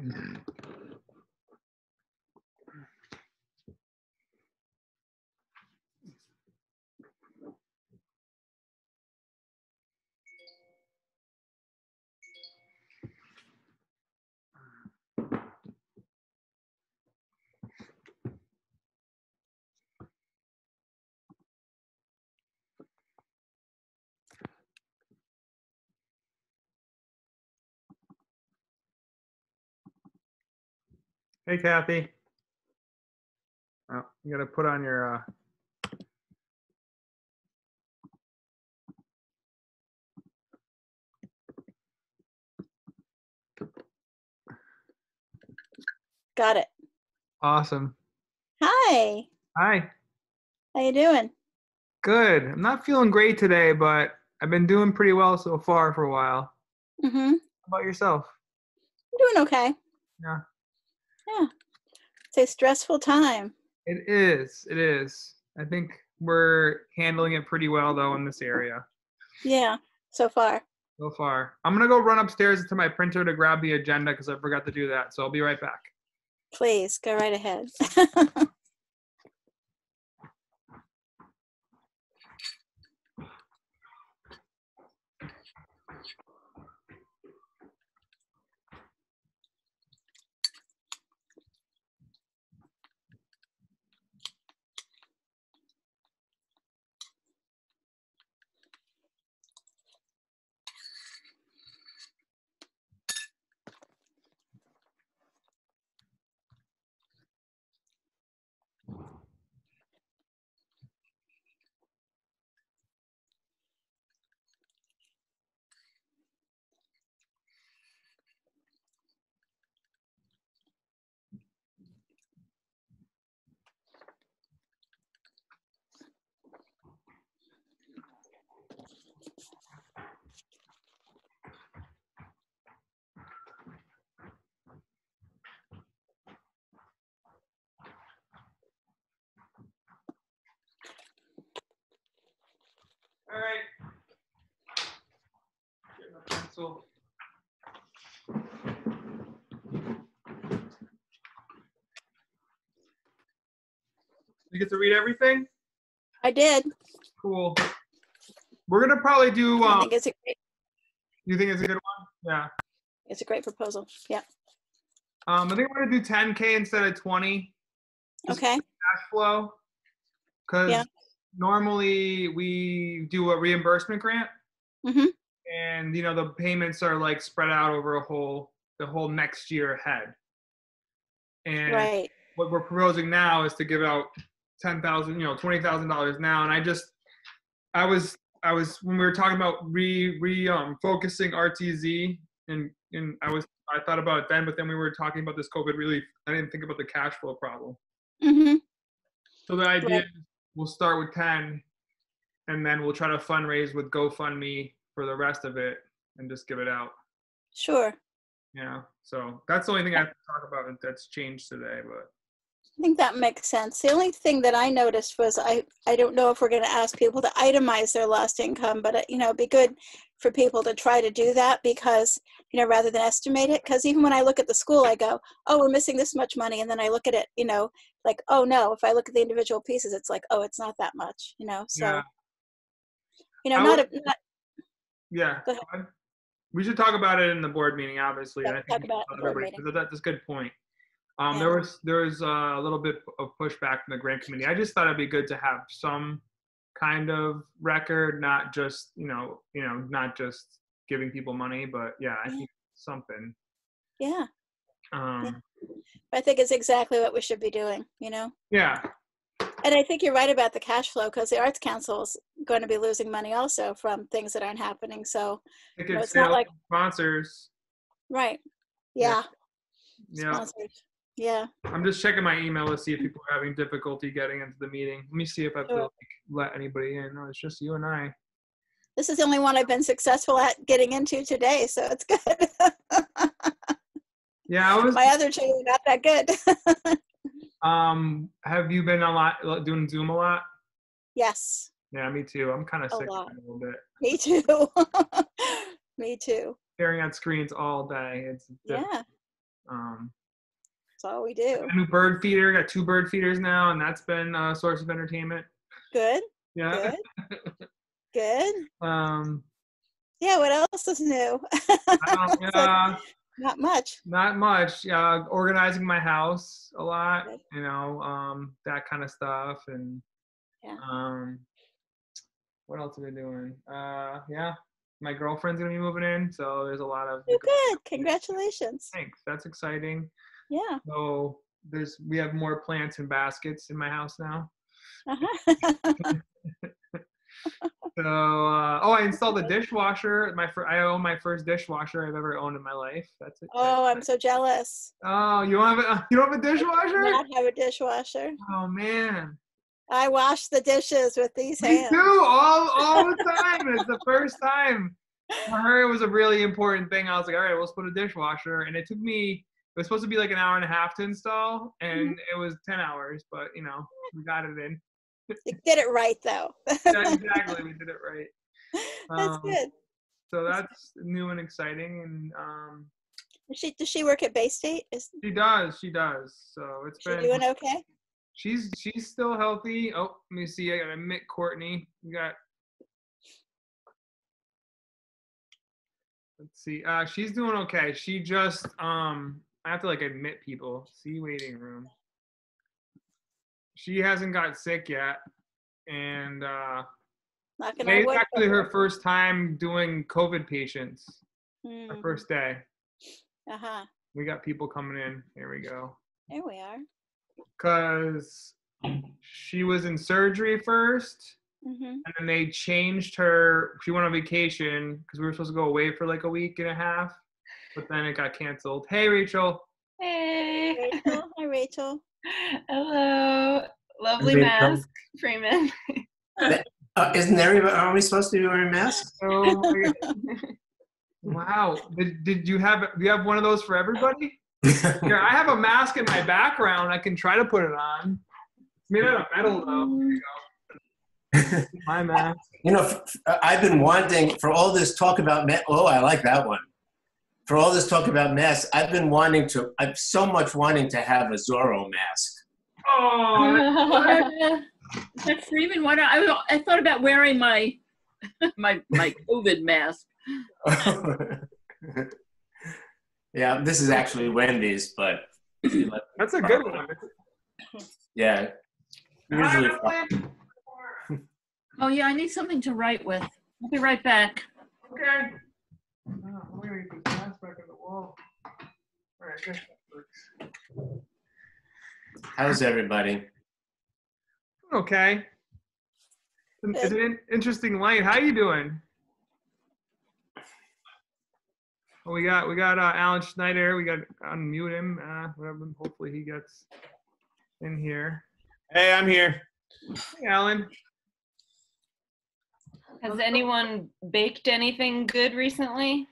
Mm. Hey Kathy. Oh, you gotta put on your, uh, Got it. awesome. Hi. Hi, How you doing? good. I'm not feeling great today, but I've been doing pretty well so far for a while. Mm-hmm. How about yourself? I'm doing okay. Yeah. Yeah. It's a stressful time. It is, it is. I think we're handling it pretty well though in this area Yeah. So far. so far. I'm gonna go run upstairs to my printer to grab the agenda because I forgot to do that. So I'll be right back. Please go right ahead. All right. My. You get to read everything? I did. Cool. We're gonna probably do. I Um, think it's a great, you think it's a good one? Yeah. it's a great proposal. Yeah. Um, I think we're gonna do 10k instead of 20 Okay. cash flow. Because Yeah. normally we do a reimbursement grant, Mhm. And you know the payments are like spread out over a whole the whole next year ahead. And Right. what we're proposing now is to give out ten thousand, you know, twenty thousand dollars now. And I just, I was, I was when we were talking about re re um focusing Arts EZ, and and I was, I thought about it then, but then we were talking about this COVID relief. I didn't think about the cash flow problem. Mm-hmm. So the idea Right. is we'll start with ten, and then we'll try to fundraise with GoFundMe for the rest of it, and just give it out. Sure. Yeah. so that's the only thing I have to talk about that's changed today. But I think that makes sense. The only thing that I noticed was I, I don't know if we're going to ask people to itemize their lost income, but uh, you know, it'd be good for people to try to do that because, you know, rather than estimate it. Because even when I look at the school, I go, oh, we're missing this much money. And then I look at it, you know, like, oh no, if I look at the individual pieces, it's like, oh, it's not that much, you know? So, yeah, you know, I not, would- a, not yeah. Go ahead. go ahead. We should talk about it in the board meeting, obviously. Yeah, and I talk about it in the board everybody- meeting. that- that's a good point. Um, Yeah. there was there was uh, a little bit of pushback from the grant committee. I just thought it'd be good to have some kind of record, not just you know you know not just giving people money, but yeah, I Yeah. think something. yeah, Um, I think it's exactly what we should be doing, you know? yeah, And I think you're right about the cash flow because the Arts Council is going to be losing money also from things that aren't happening. So, ticket it's not like- sponsors. right. Yeah. Yeah. Yeah, Sponsors. Yeah. I'm just checking my email to see if people are having difficulty getting into the meeting. Let me see if I have to like, let anybody in. No, it's just you and I. This is the only one I've been successful at getting into today. So it's good. Yeah, I was. My other two are not that good. Um, have you been a lot doing Zoom a lot? yes. Yeah, me too. I'm kind of sick lot. a little bit. Me too. Me too. staring at screens all day. It's Yeah, um, that's all we do. a new bird feeder. Got two bird feeders now, and that's been a source of entertainment. Good, Yeah. good, good. Um, Yeah, what else is new? I don't- It's like, yeah, Not much. not much. Uh, organizing my house a lot. You know, um, that kind of stuff, and Yeah. um, what else are we doing? Uh, yeah, my girlfriend's gonna be moving in, so there's a lot of Oh, good. Congratulations. thanks. That's exciting. Yeah. So there's we have more plants and baskets in my house now. Uh-huh. So uh, oh, I installed a dishwasher. My fir- I own my first dishwasher I've ever owned in my life. That's it. oh, I'm so jealous. Oh, you don't have a you don't have a dishwasher? I do not have a dishwasher. Oh man. I wash the dishes with these Me hands. too, all all the time. it's the first time. For her, it was a really important thing. I was like, all right, let's put a dishwasher, and it took me. It was supposed to be like an hour and a half to install, and it was ten hours. But you know, we got it in. You did it right though. Yeah, exactly, we did it right. That's Um, good. So that's new and exciting, and um, Does she does she work at Bay State? Is she does, she does. So it's she been. doing okay? She's she's still healthy. Oh, let me see. I got to admit Courtney. We got. Let's see. Uh, she's doing okay. She just um. I have to like admit people. See waiting room. She hasn't got sick yet, and uh, Knocking on today's actually her first time doing COVID patients. Her Mm, first day. uh-huh. We got people coming in. Here we go. There we are. Cause she was in surgery first. hmm and then they changed her. She went on vacation because we were supposed to go away for like a week and a half, but then it got canceled. Hey, Rachel. Hey. Rachel, hi Rachel. Hello. Lovely Rachel. mask, Freeman. Uh, isn't everybody? Are we supposed to be wearing masks? Oh, wow. Did, did you have do you have one of those for everybody? Here, I have a mask in my background. I can try to put it on. It's made out of metal though. There you go. My mask. you know, I've been wanting for all this talk about masks. Oh, I like that one. For all this talk about masks, I've been wanting to. I've so much wanting to have a Zorro mask. Oh, But Freeman, why don't I, I thought about wearing my my my COVID mask. yeah, this is actually Wendy's, but that's a good one. yeah, usually. Oh yeah, I need something to write with. I'll be right back. Okay. Oh, I'm gonna get this mask back on the wall. All right, good. That works. How's everybody? Okay. It's an in- interesting light. How you doing? Well, we got we got uh, Alan Schneider. We got unmute him. Uh, whatever. Hopefully he gets in here. Hey, I'm here. Hey, Alan. Has anyone baked anything good recently?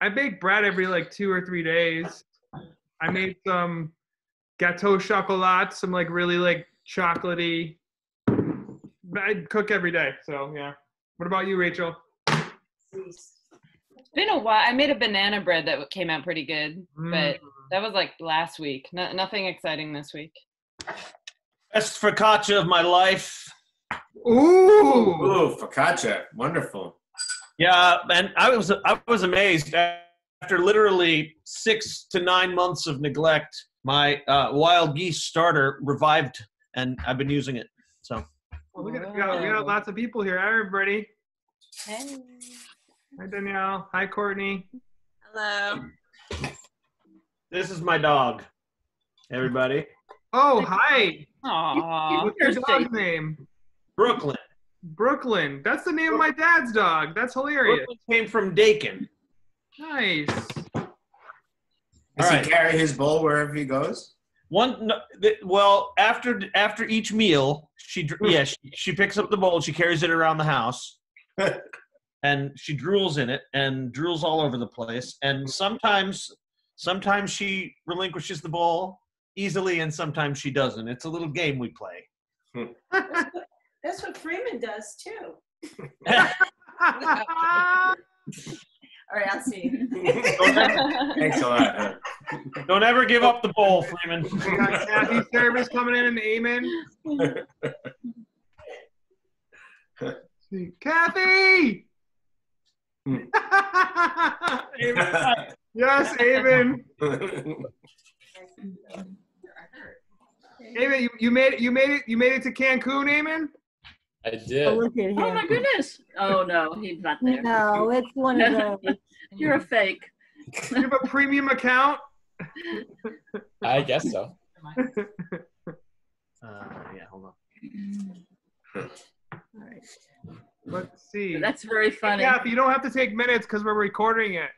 I bake bread every like two or three days. I made some gâteau chocolat, some like really like chocolatey. I cook every day, so yeah. What about you, Rachel? It's been a while. I made a banana bread that came out pretty good, but Mm. that was like last week. No, nothing exciting this week. Best focaccia of my life. Ooh. Ooh, focaccia, wonderful. Yeah, and I was I was amazed after literally six to nine months of neglect. My uh, wild yeast starter revived, and I've been using it. So Well, look at. We got, we got lots of people here. Hi, everybody. Hey. Hi, Danielle. Hi, Courtney. Hello. this is my dog. Everybody, Oh, hi. Aww. What's your dog's name? Brooklyn. Brooklyn. That's the name of my dad's dog. That's hilarious. Brooklyn came from Dakin. Nice. Does All he right. carry his bowl wherever he goes? One, no, th- well, after after each meal, she dr- yeah she, she picks up the bowl, she carries it around the house, and she drools in it and drools all over the place. And sometimes sometimes she relinquishes the bowl easily, and sometimes she doesn't. It's a little game we play. That's what Freeman does too. All right, I'll see you. Thanks a lot. Don't ever give up the bowl, Freeman. We got Kathy Service coming in and Eamon. Kathy! Hmm. Eamon. Yes, Eamon. Eamon, you, you made it. You made it. You made it to Cancun, Eamon. I Oh, did. look at Oh my goodness. Oh no, he's not there. No, it's one of those. You're a fake. You have a premium account. I guess so. Uh, yeah, hold on. All right. Let's see. That's very funny. Kathy, you don't have to take minutes because we're recording it.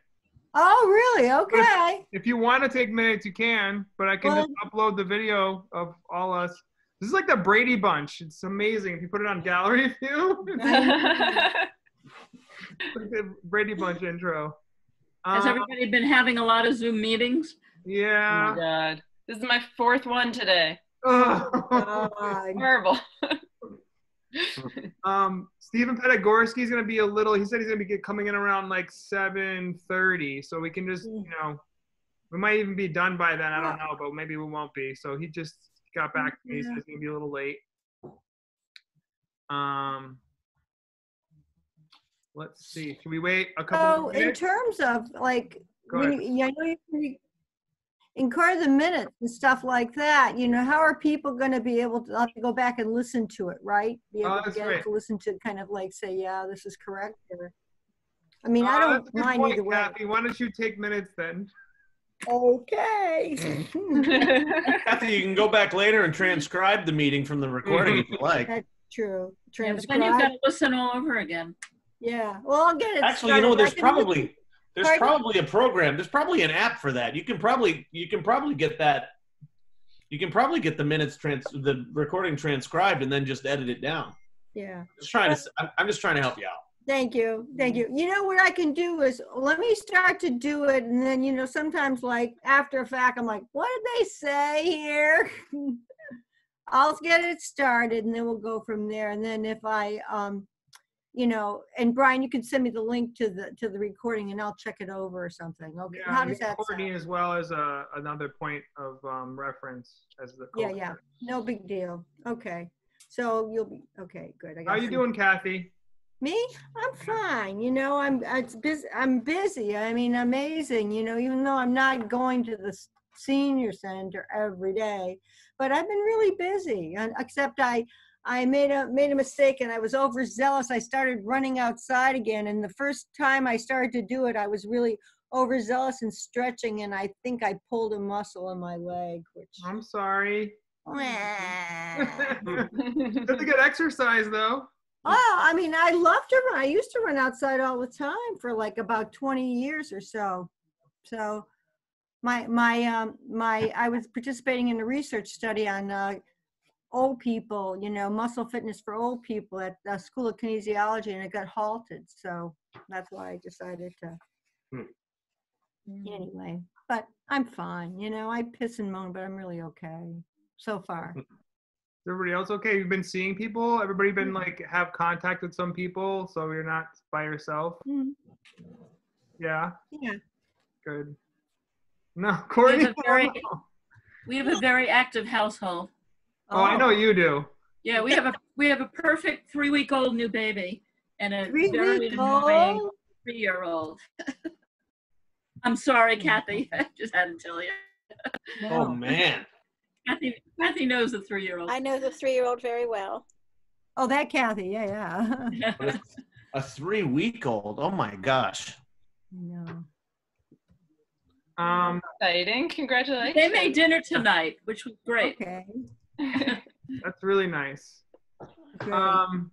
Oh, really? Okay. If you want to take minutes, you can, but I can Well- just upload the video of all us. This is like the Brady Bunch. It's amazing. If you put it on gallery view, like the Brady Bunch intro. Has Um, everybody been having a lot of Zoom meetings? Oh my yeah. god. This is my fourth one today. Ugh. God. Horrible. um, Stephen Pedagorski is going to be a little. He said he's going to be coming in around like seven thirty, so we can just Mm. you know, we might even be done by then. I don't know, but maybe we won't be. So he just got back to me. He's going to be a little late. Um, let's see. Should we wait a couple So in terms of like, when you, I know you can incur the minutes and stuff like that, you know, how are people going to be able to, have to go back and listen to it, right? Be Oh, able to get to listen to kind of like say, yeah, this is correct or, I mean, I Uh, don't a good mind point, either way. Kathy. Why don't you take minutes then? Okay. Kathy, you can go back later and transcribe the meeting from the recording if you mm-hmm. like. That's true. Yeah, but then you've got to listen all over again. Yeah. Well, I'll get it. Actually, you know. I there's can listen- probably there's Pardon? probably a program. There's probably an app for that. You can probably you can probably get that. You can probably get the minutes trans the recording transcribed and then just edit it down. Yeah. Just trying to. s- I'm, I'm just trying to help you out. Thank you. Thank you. You know what I can do is let me start to do it and then you know sometimes like after a fact I'm like, what did they say here? I'll get it started and then we'll go from there. And then if I um you know, and Brian, you can send me the link to the to the recording and I'll check it over or something. Okay. Yeah, How does that sound? as well as a, another point of um, reference as the. Yeah, yeah. No big deal. Okay. So you'll be okay, good. I How you doing, Kathy? Me? I'm fine. You know, I'm it's busy. I'm busy. I mean, amazing. You know, even though I'm not going to the senior center every day, but I've been really busy. And except I, I made a made a mistake and I was overzealous. I started running outside again, and the first time I started to do it, I was really overzealous and stretching, and I think I pulled a muscle in my leg, which. I'm sorry. Oh, Wah. Good to get exercise though. Oh, I mean, I love to run. I used to run outside all the time for like about 20 years or so. So my my um my I was participating in a research study on uh old people, you know, muscle fitness for old people at the School of Kinesiology and it got halted. So that's why I decided to anyway. But I'm fine, you know, I piss and moan, but I'm really okay so far. Is everybody else okay? You've been seeing people. Everybody been like have contact with some people, so you're not by yourself. Mm, Yeah, Yeah. good. No, Courtney. a very- We have a very active household. Oh, I know you do. Yeah, we have a we have a perfect three week old new baby and a Three very week annoying old. three year old. I'm sorry, Kathy. I just had to tell you. Oh man. Kathy Kathy knows the three year old. I know the three-year-old very well. Oh, that Kathy. Yeah, yeah. A three week old. Oh my gosh. no. Um, Exciting. Congratulations. they made dinner tonight, which was great. Okay. that's really nice. Great. Um,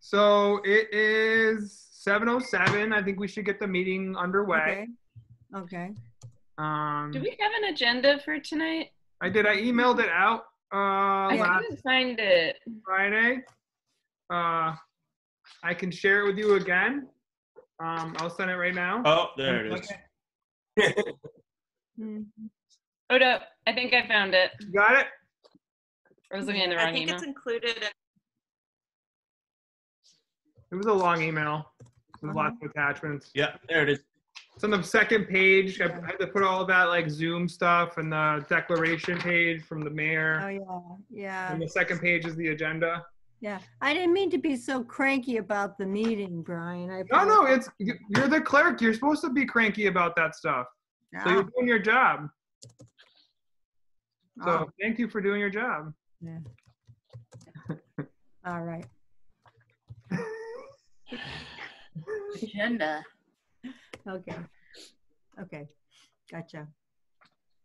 so it is 7:07. I think we should get the meeting underway. Okay. Okay. Um, Do we have an agenda for tonight? I did. I emailed it out uh, I last couldn't find it. Friday. Uh, I can share it with you again. Um, I'll send it right now. Oh, there it is. Mm. Hold up. I think I found it. You got it? I was looking at the I think email. it's included in It was a long email with Uh-huh. lots of attachments. Yeah, there it is. It's on the second page. I I had to put all that like Zoom stuff and the declaration page from the mayor. Oh, yeah, yeah, And the second page is the agenda. yeah. I didn't mean to be so cranky about the meeting, Brian. I No, no, apologize. it's you- you're the clerk. You're supposed to be cranky about that stuff. So you're doing your job. So oh, thank you for doing your job. yeah. All right. Agenda. Okay. Okay. Gotcha.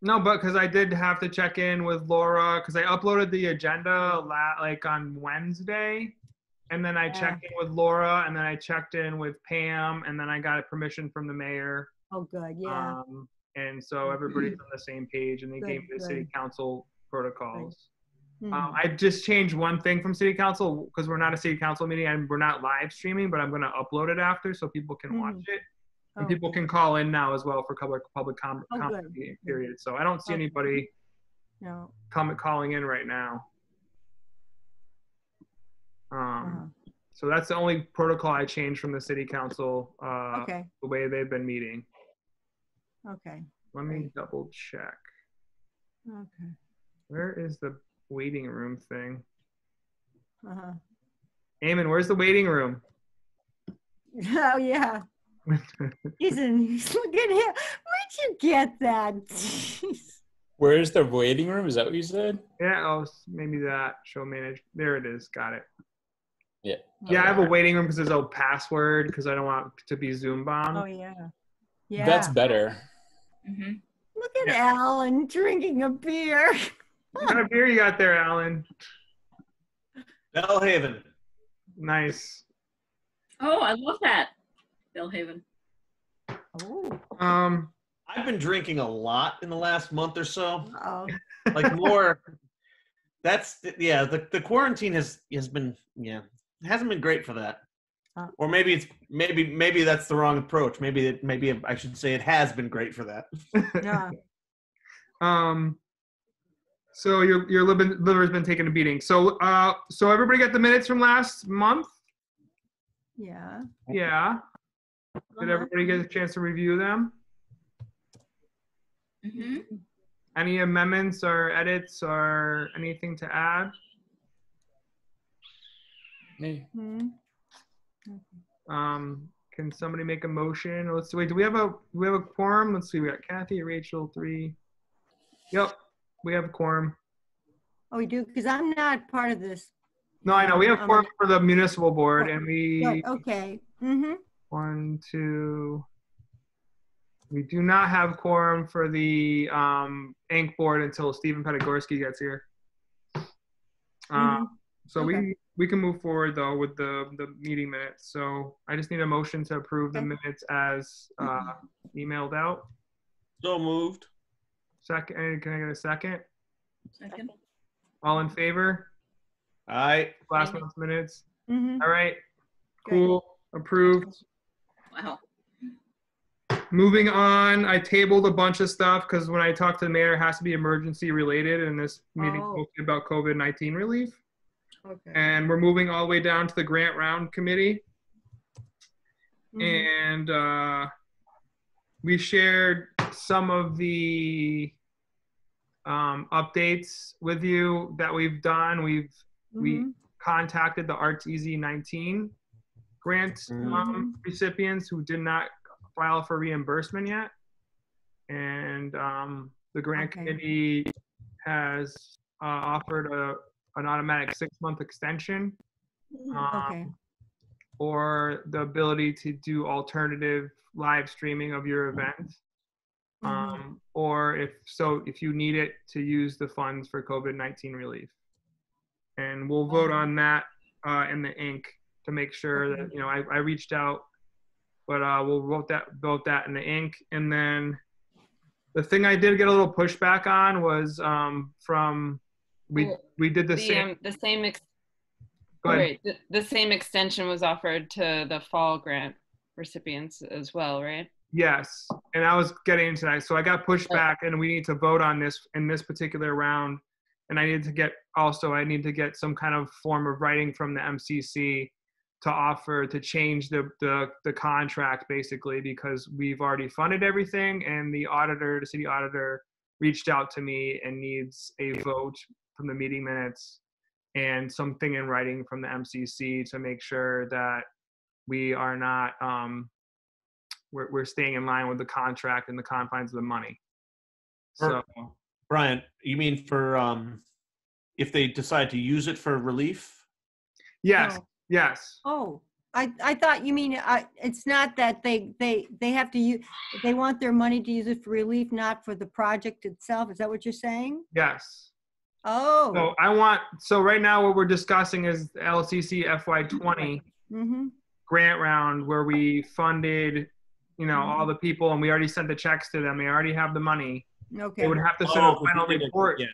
No, but because I did have to check in with Laura because I uploaded the agenda la- like on Wednesday, and then I Yeah. checked in with Laura, and then I checked in with Pam, and then I got a permission from the mayor. Oh, good. Yeah. Um, and so everybody's on the same page, and they Good, gave me the city good. council protocols. Mhm. Um, I just changed one thing from city council because we're not a city council meeting and we're not live streaming, but I'm going to upload it after so people can watch Mhm. it. And Oh, people can call in now as well for public public com- Oh, comment period. So I don't see Okay. anybody No. comment calling in right now. Um, uh-huh. so that's the only protocol I changed from the city council. Uh, Okay. the way they've been meeting. Okay. Let me Great. double check. Okay. Where is the waiting room thing? Uh-huh. Eamon, where's the waiting room? Oh, yeah. He's in, look at him. Where'd you get that? Jeez. Where's the waiting room? Is that what you said? Yeah, oh, s- maybe that show manage. There it is. Got it. Yeah. Yeah, I have a waiting room because there's no password because I don't want to be Zoom bombed. Oh, yeah. Yeah. That's better. hmm Look at Alan drinking a beer. What kind of beer you got there, Alan? Belhaven. Nice. Oh, I love that. Belhaven. Oh, Um, I've been drinking a lot in the last month or so. oh. Like more. that's yeah. The, the quarantine has has been yeah hasn't been great for that. Uh. Or maybe it's maybe maybe that's the wrong approach. Maybe it maybe I should say it has been great for that. Yeah. um, so your your liver, liver's been taking a beating. So uh, so everybody got the minutes from last month? Yeah. Yeah. Did Uh-huh. everybody get a chance to review them? hmm Any amendments or edits or anything to add? Me. Hmm. Um, can somebody make a motion? Let's wait. Do we have a we have a quorum? Let's see. We got Kathy, Rachel, three. Yep, we have a quorum. Oh, we do, because I'm not part of this. No, I know we have Um, quorum for the municipal board, and we Good, okay. Mm-hmm. One, two. We do not have quorum for the um, Inc board until Stephen Pedagorski gets here. Um, so we Okay. we can move forward though with the the meeting minutes. So I just need a motion to approve the minutes as uh, emailed out. So moved. Second, can I get a second? Second. All in favor? I Last Aye. month's minutes. Mm-hmm. All right. Good. Cool. Approved. Wow. Moving on, I tabled a bunch of stuff because when I talked to the mayor, it has to be emergency related, and this meeting Oh. about COVID nineteen relief. Okay. And we're moving all the way down to the grant round committee. Mhm. and uh, we shared some of the um, updates with you that we've done. We've we Mhm. contacted the Arts EZ 19 grant um, recipients who did not file for reimbursement yet, and um, the grant Okay. committee has uh, offered a an automatic six month extension um, Okay. or the ability to do alternative live streaming of your event. Mhm. Um, or if so, if you need it to use the funds for COVID 19 relief. And we'll vote on that uh, in the Inc to make sure that, you know, I, I reached out, but uh, we'll vote that, vote that in the Inc. And then the thing I did get a little pushback on was um, from, we, we did the, The, same. um, the same ex- Go ahead. right, the, the same extension was offered to the fall grant recipients as well, right? Yes, and I was getting into that. So I got pushed back, and we need to vote on this in this particular round. And I need to get also I need to get some kind of form of writing from the MCC to offer to change the, the the contract basically because we've already funded everything and the auditor, the city auditor, reached out to me and needs a vote from the meeting minutes and something in writing from the MCC to make sure that we are not um, we're, we're staying in line with the contract and the confines of the money. So Brian, you mean for um, if they decide to use it for relief? yes, Oh. Yes. Oh, I, I thought you mean, I, it's not that they, they, they have to use, they want their money to use it for relief, not for the project itself. Is that what you're saying? Yes. Oh. So I want, so right now what we're discussing is LCC FY20 Mm-hmm. grant round where we funded, you know, all the people and we already sent the checks to them. They already have the money. Okay, They would have to send Oh, a final we did report, yeah.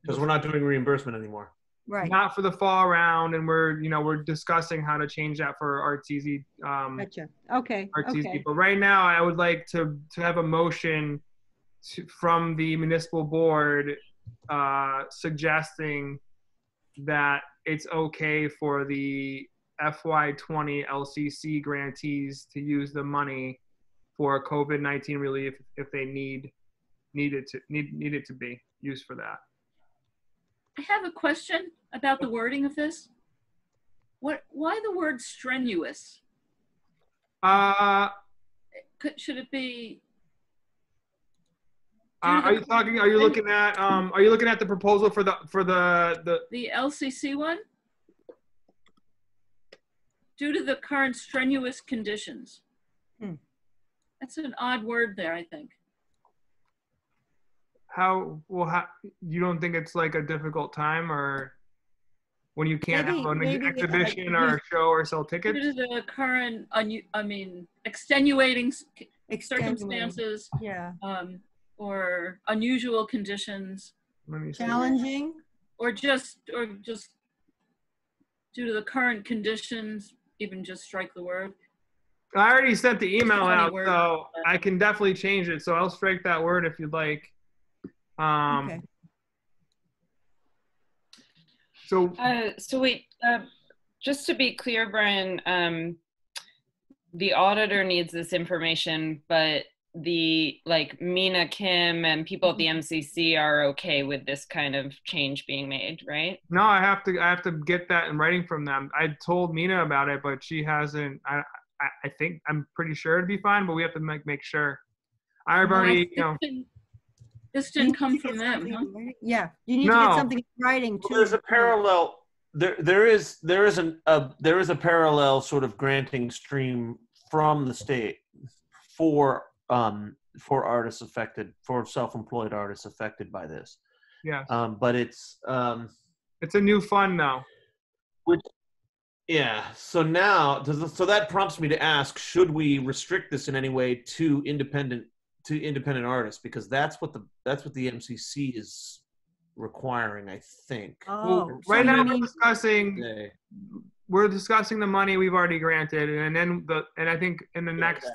Because we're not doing reimbursement anymore. Right. not for the fall round. And we're, you know, we're discussing how to change that for Arts EZ, um, Gotcha. Okay, Arts EZ. okay. But right now I would like to, to have a motion to, from the municipal board, uh, suggesting that it's okay for the FY20 LCC grantees to use the money for COVID-19 relief if they need needed to need need it to be used for that. I have a question about the wording of this. What, why the word strenuous? Uh, Could, should it be, uh, are you talking? Are you looking at? Um, are you looking at the proposal for the for the the? the LCC one? Due to the current strenuous conditions. Hmm. That's an odd word there, I think. How well? How, you don't think it's like a difficult time or when you can't Maybe- have an maybe, exhibition or a show or sell tickets Due tickets? to the current, unu- I mean, extenuating Extenuating. circumstances, Yeah. um, or unusual conditions, Let me see. Challenging. or just, or just due to the current conditions, even just strike the word. I already sent the email out, word. so I can definitely change it. So I'll strike that word if you'd like. Um, Okay. So Uh, so wait, uh, just to be clear, Brian, um, the auditor needs this information, but the like Mina Kim and people at the MCC are okay with this kind of change being made, right? no, I have to. I have to get that in writing from them. I told Mina about it, but she hasn't. I. I, I think I'm pretty sure it'd be fine, but we have to make make sure. I've already, you know. Didn't- This didn't come from them, huh? Yeah, you need to get something in writing too. Well, there's a parallel. There, there is, there is an, a, there is a parallel sort of granting stream from the state for, um, for artists affected, for self-employed artists affected by this. Yeah, Um, but it's, um, it's a new fund now. Which, yeah. So now, does, so that prompts me to ask: Should we restrict this in any way to independent, to independent artists? Because that's what the that's what the MCC is requiring, I think. Oh, Well, right now we're discussing Okay. we're discussing the money we've already granted, and then the and I think in the next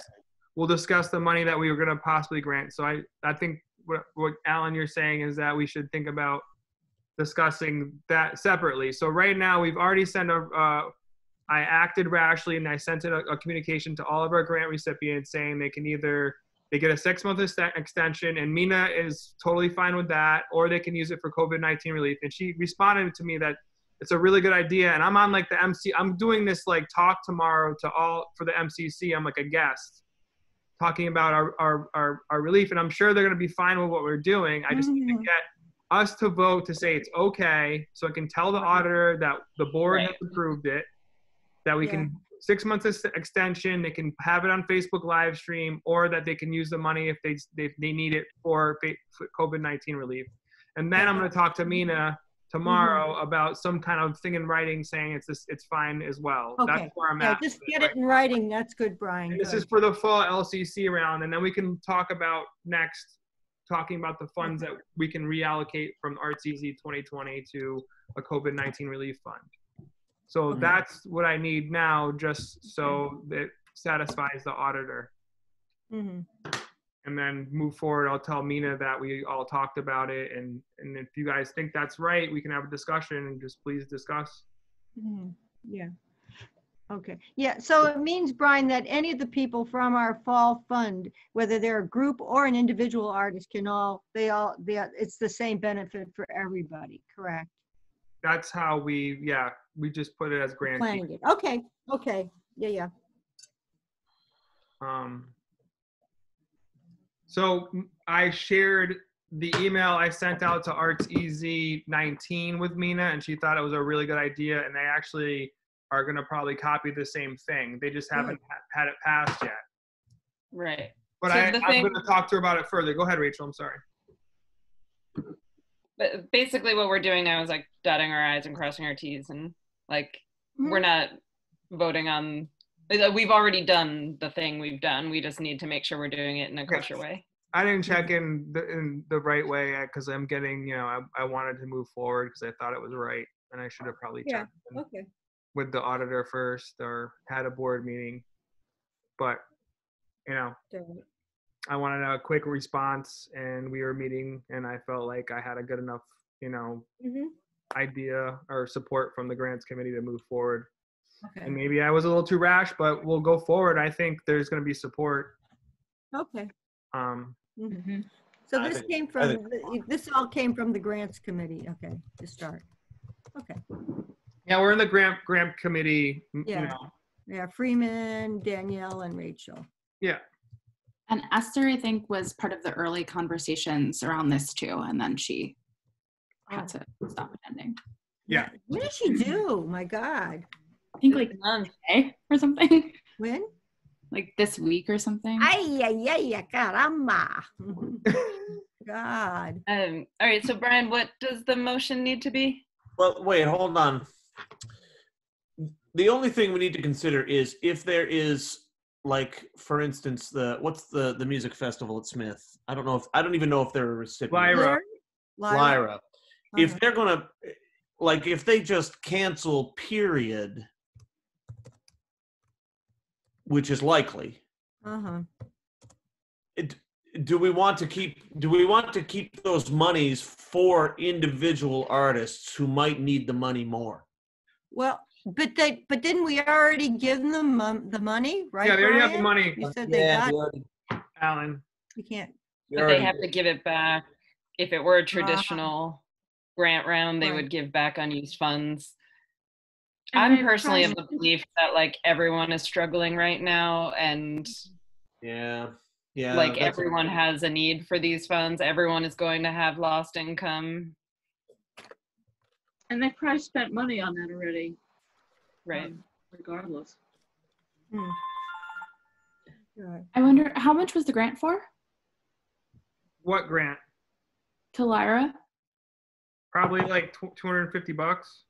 we'll discuss the money that we were going to possibly grant. So I I think what what Alan you're saying is that we should think about discussing that separately. So right now we've already sent a. Uh, I acted rashly and I sent a, a communication to all of our grant recipients saying they can either they get a six month ex- extension and Mina is totally fine with that, or they can use it for COVID 19 relief. And she responded to me that it's a really good idea. And I'm on like the MC, I'm doing this like talk tomorrow to all for the MCC. I'm like a guest talking about our, our, our, our relief. And I'm sure they're going to be fine with what we're doing. I just need to Mhm. get us to vote to say it's okay. So I can tell the auditor that the board has approved it, that we can six months extension, they can have it on Facebook live stream, or that they can use the money if they, they, they need it for COVID-19 relief. And then I'm going to talk to Mina tomorrow mm-hmm. about some kind of thing in writing saying it's this, it's fine as well. Okay. That's where I'm Yeah, at. just get it in writing. That's good, Brian. And this is for the fall LCC round, and then we can talk about next, talking about the funds that we can reallocate from Arts EZ 2020 to a COVID-19 relief fund. So Mhm. that's what I need now, just so it satisfies the auditor. Mhm. And then move forward, I'll tell Mina that we all talked about it, and, and if you guys think that's right, we can have a discussion and just please discuss. Mhm. Yeah. Okay, yeah, so it means, Brian, that any of the people from our fall fund, whether they're a group or an individual artist can all, they all, they, it's the same benefit for everybody, correct? That's how we, yeah, we just put it as grant. Planning it, okay, okay, yeah, yeah. Um, so I shared the email I sent out to Arts EZ 19 with Mina, and she thought it was a really good idea. And they actually are going to probably copy the same thing. They just haven't ha- had it passed yet. Right. But So I, the I'm going to talk to her about it further. Go ahead, Rachel. I'm sorry. But basically, what we're doing now is like dotting our i's and crossing our t's, and like Mhm. we're not voting on. uh, We've already done the thing we've done. We just need to make sure we're doing it in a kosher way. I didn't check in the, in the right way because I'm getting, you know, I, I wanted to move forward because I thought it was right. And I should have probably Yeah, checked in Okay, with the auditor first or had a board meeting. But, you know, I wanted a quick response and we were meeting and I felt like I had a good enough, you know, mhm, idea or support from the grants committee to move forward. okay, And maybe I was a little too rash, but we'll go forward. I think there's going to be support. okay. Um, mhm. So this think- came from, think- the- this all came from the grants committee, okay, to start. Okay, yeah, we're in the grant grant committee. m- You Yeah. know, yeah, Freeman, Danielle, and Rachel. yeah. And Esther, I think, was part of the early conversations around this too, and then she had to stop attending. Yeah. What did she do? My God. I think like None. today or something, When? like this week or something. Ay, ay, ay, ay, caramba. God. Um, all right. So, Brian, what does the motion need to be? Well, wait, hold on. The only thing we need to consider is if there is like for instance the what's the the music festival at Smith? I don't know if I don't even know if they're a recipient. Lyra. Lyra. If Uh-huh. they're going to like if they just cancel period which is likely. Uh-huh. it, do we want to keep do we want to keep those monies for individual artists who might need the money more Well, but they, but didn't we already give them um, the money, right? Yeah, they already have the Brian? money, You said they got, Alan. you can't, But they have to give it back. If it were a traditional grant round, they Right. would give back unused funds. And I'm then personally of price- the belief that like everyone is struggling right now and yeah yeah like that's- everyone has a need for these funds. Everyone is going to have lost income. And they probably spent money on that already, Right. um, regardless. God. I wonder how much was the grant for What grant? to Lyra? Probably like tw- 250 bucks.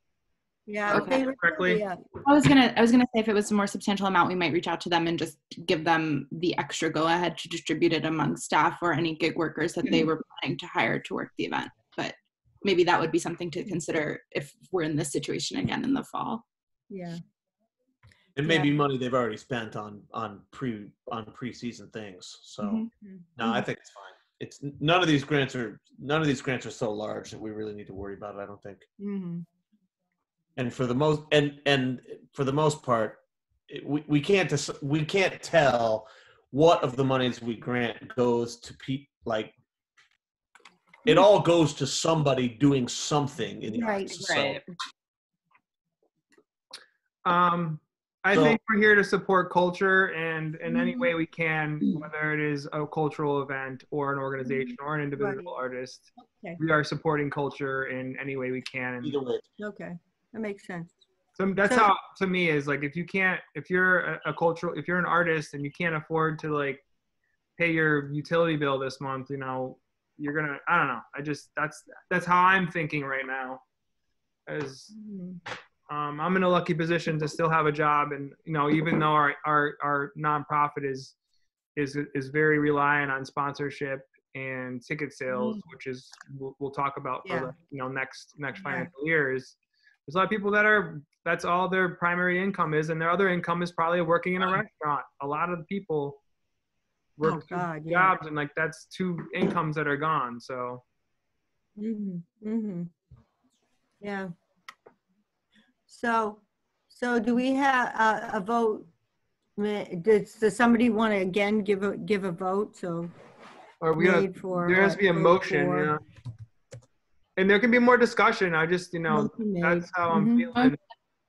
yeah. Okay. Correctly. yeah, I was gonna I was gonna say if it was a more substantial amount, we might reach out to them and just give them the extra go ahead to distribute it among staff or any gig workers that they were planning to hire to work the event. But maybe that would be something to consider if we're in this situation again in the fall. Yeah, it may yeah. be money they've already spent on on pre on preseason things so Mhm. no i think it's fine it's none of these grants are none of these grants are so large that we really need to worry about it i don't think hmm and for the most and and for the most part it, we, we can't dis- we can't tell what of the monies we grant goes to pe like it all goes to somebody doing something in the Right, arts. So, Right. Um, I So- think we're here to support culture and in any Mhm. way we can, whether it is a cultural event or an organization or an individual Right. artist. Okay. We are supporting culture in any way we can. And either way okay, that makes sense. so that's So- how to me is like if you can't if you're a, a cultural if you're an artist and you can't afford to like pay your utility bill this month, you know, you're gonna I don't know. I just that's that's how I'm thinking right now. As Mhm. Um, I'm in a lucky position to still have a job, and you know, even though our our our nonprofit is is is very reliant on sponsorship and ticket sales, which is we'll, we'll talk about for the you know next next Yeah. financial years. There's a lot of people that are that's all their primary income is, and their other income is probably working in a restaurant. A lot of the people work Oh, two God, yeah. jobs, and like that's two incomes that are gone. So Mm-hmm, mm-hmm. Yeah. So, So do we have a, a vote? Ma- Does, does somebody want to again give a, give a vote? So Or we gotta, made for. there has to be a vote motion, for- yeah. And there can be more discussion. I just, you know, Motion made. that's how I'm Mhm. feeling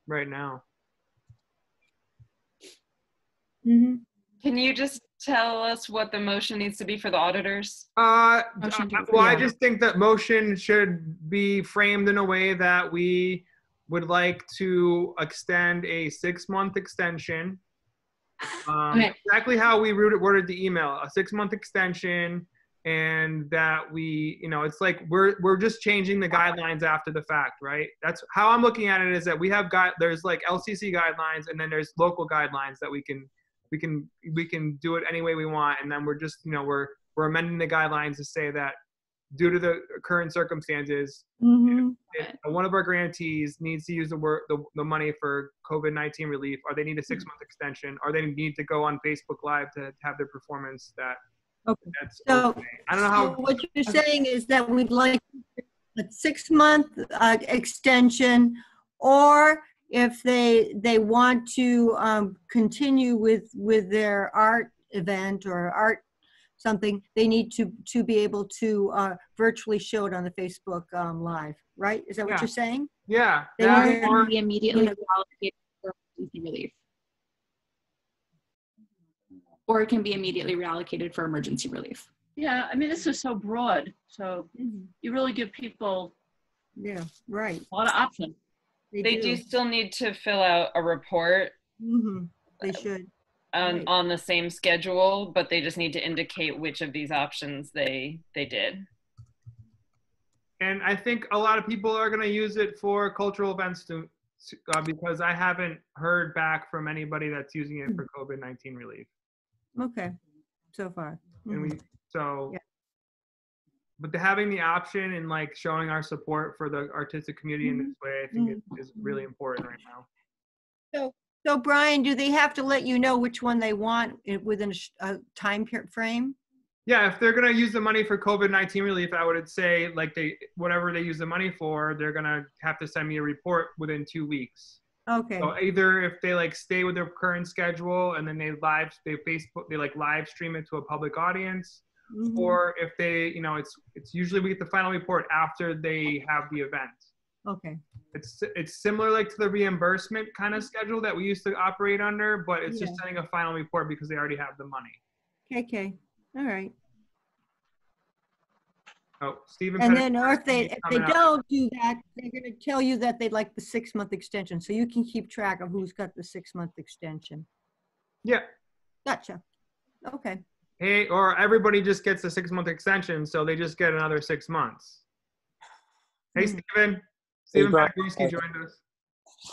right now. Mhm. Can you just tell us what the motion needs to be for the auditors? Uh, Motion to well, I approve. just think that motion should be framed in a way that we would like to extend a six-month extension. Um, Okay. Exactly how we wrote- worded the email, a six-month extension, and that we, you know, it's like we're we're just changing the guidelines after the fact, right? That's how I'm looking at it. Is that we have got there's like LCC guidelines, and then there's local guidelines that we can we can we can do it any way we want and then we're just you know we're we're amending the guidelines to say that due to the current circumstances Mhm. if one of our grantees needs to use the work the, the money for covid-19 relief or they need a Mm-hmm. six month extension or they need to go on facebook live to have their performance that Okay. that's So- okay. i don't know So how what you're saying is that we'd like a six-month uh, extension, or if they, they want to um, continue with, with their art event or art something, they need to, to be able to uh, virtually show it on the Facebook um, Live, right? Is that what Yeah. you're saying? yeah They that want- or- be immediately reallocated for emergency relief. Or it can be immediately reallocated for emergency relief. Yeah, I mean, this is so broad, so you really give people Yeah, right. a lot of options. They do still need to fill out a report Mhm. They should. On, Right. on the same schedule, but they just need to indicate which of these options they, they did. and i think a lot of people are going to use it for cultural events to uh, because i haven't heard back from anybody that's using it for covid-19 relief Okay, so far. and we Mhm. so Yeah. but the, having the option and like showing our support for the artistic community in this way i think Mhm. is, is really important right now So Brian, do they have to let you know which one they want within a sh- a time per- frame? yeah if they're going to use the money for covid-19 relief i would say like they whatever they use the money for they're going to have to send me a report within two weeks Okay, so either if they like stay with their current schedule and then they live they facebook they like live stream it to a public audience Mhm. or if they you know it's it's usually we get the final report after they have the event okay, it's it's similar like to the reimbursement kind of schedule that we used to operate under but it's just Yeah. sending a final report because they already have the money Okay, all right. oh stephen And then, or if they, if they coming up. don't do that, they're gonna tell you that they'd like the six-month extension, so you can keep track of who's got the six-month extension. yeah Gotcha. Okay, hey or everybody just gets a six month extension so they just get another six months hey Hmm. stephen stephen Brian. Patriski joined us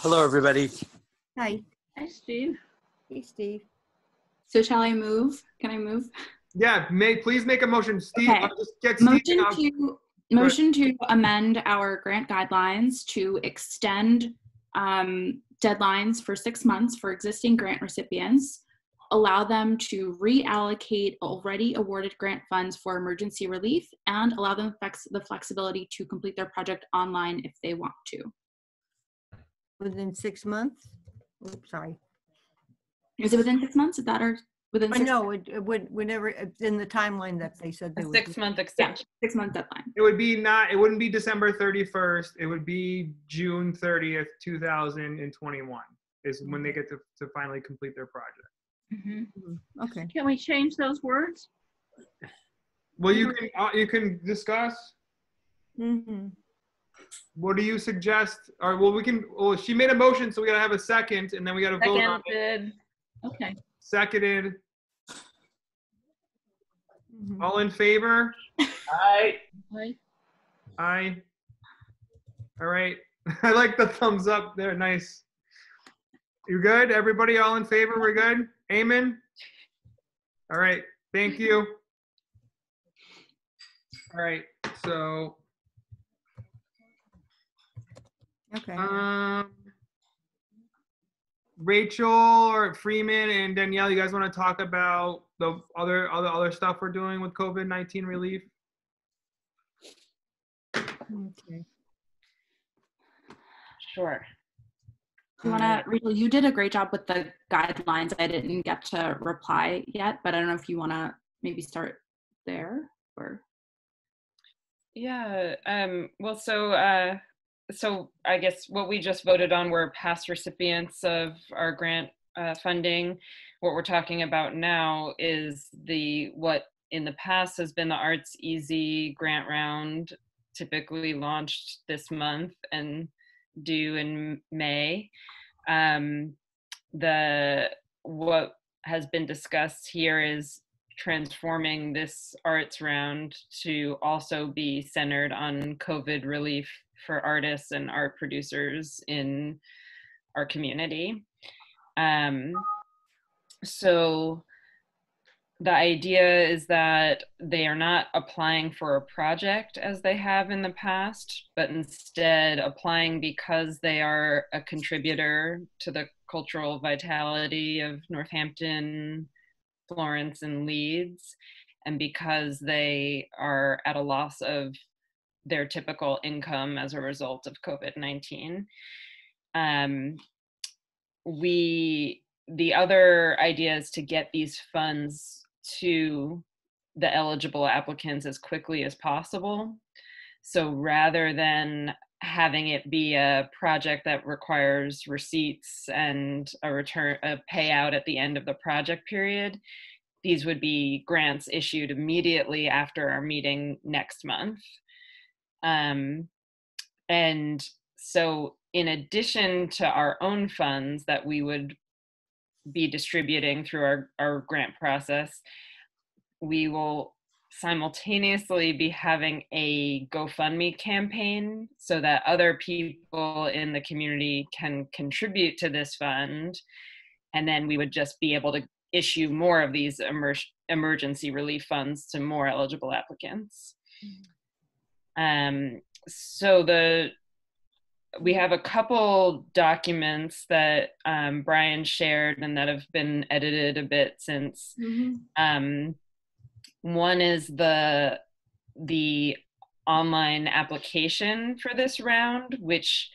Hello, everybody. hi, Hi, Steve. hey, Steve. So shall I move? Can I move? yeah may please make a motion steve Okay. just get steve Motion out. to, motion to amend our grant guidelines to extend um, deadlines for six months for existing grant recipients, allow them to reallocate already awarded grant funds for emergency relief, and allow them flex- the flexibility to complete their project online if they want to. Within six months? Oops, sorry. Is it within six months? Is that our, within I six, know, it, it would, whenever, in the timeline that they said they A would. six month yeah, extension. six month deadline? It would be not, it wouldn't be December 31st. It would be June 30th, 2021 is when they get to, to finally complete their project. Mhm. Okay. Can we change those words? Well, you can, uh, you can discuss. Mhm. What do you suggest? Or, well, we can, well, she made a motion, so we gotta have a second and then we gotta vote on it. Seconded. Okay. Seconded. Mhm. All in favor? Aye. Right. Aye. All right. I like the thumbs up there. Nice. You good? Everybody all in favor? We're good? Amen? All right. Thank you. All right. So, Okay. um, Rachel or Freeman and Danielle, you guys want to talk about the other other other stuff we're doing with COVID-19 relief? Okay. Sure. You want to, Rachel? You did a great job with the guidelines. I didn't get to reply yet, but I don't know if you want to maybe start there or. Yeah. Um, well, so uh, so I guess what we just voted on were past recipients of our grant uh, funding. What we're talking about now is the what in the past has been the Arts EZ grant round, typically launched this month and due in May. Um, the what has been discussed here is transforming this arts round to also be centered on COVID relief for artists and art producers in our community. Um, so the idea is that they are not applying for a project as they have in the past, but instead applying because they are a contributor to the cultural vitality of Northampton, Florence, and Leeds, and because they are at a loss of their typical income as a result of COVID 19. Um, we the other idea is to get these funds to the eligible applicants as quickly as possible. So rather than having it be a project that requires receipts and a return a payout at the end of the project period, these would be grants issued immediately after our meeting next month. Um, and so in addition to our own funds that we would be distributing through our, our grant process, we will simultaneously be having a GoFundMe campaign so that other people in the community can contribute to this fund. And then we would just be able to issue more of these emer- emergency relief funds to more eligible applicants. Um, so the we have a couple documents that um, Brian shared and that have been edited a bit since. Mm-hmm. Um, one is the the online application for this round, which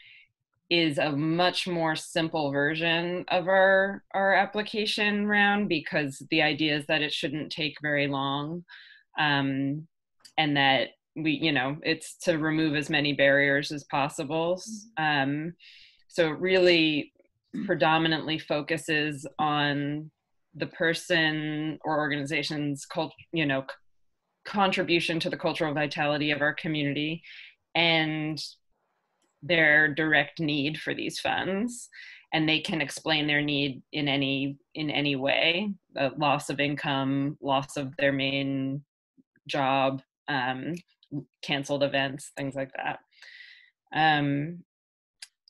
is a much more simple version of our our application round because the idea is that it shouldn't take very long, um, and that we you know it's to remove as many barriers as possible. Um, so it really predominantly focuses on the person or organization's cult you know contribution to the cultural vitality of our community and their direct need for these funds. And they can explain their need in any in any way uh, loss of income loss of their main job um, canceled events, things like that. Um,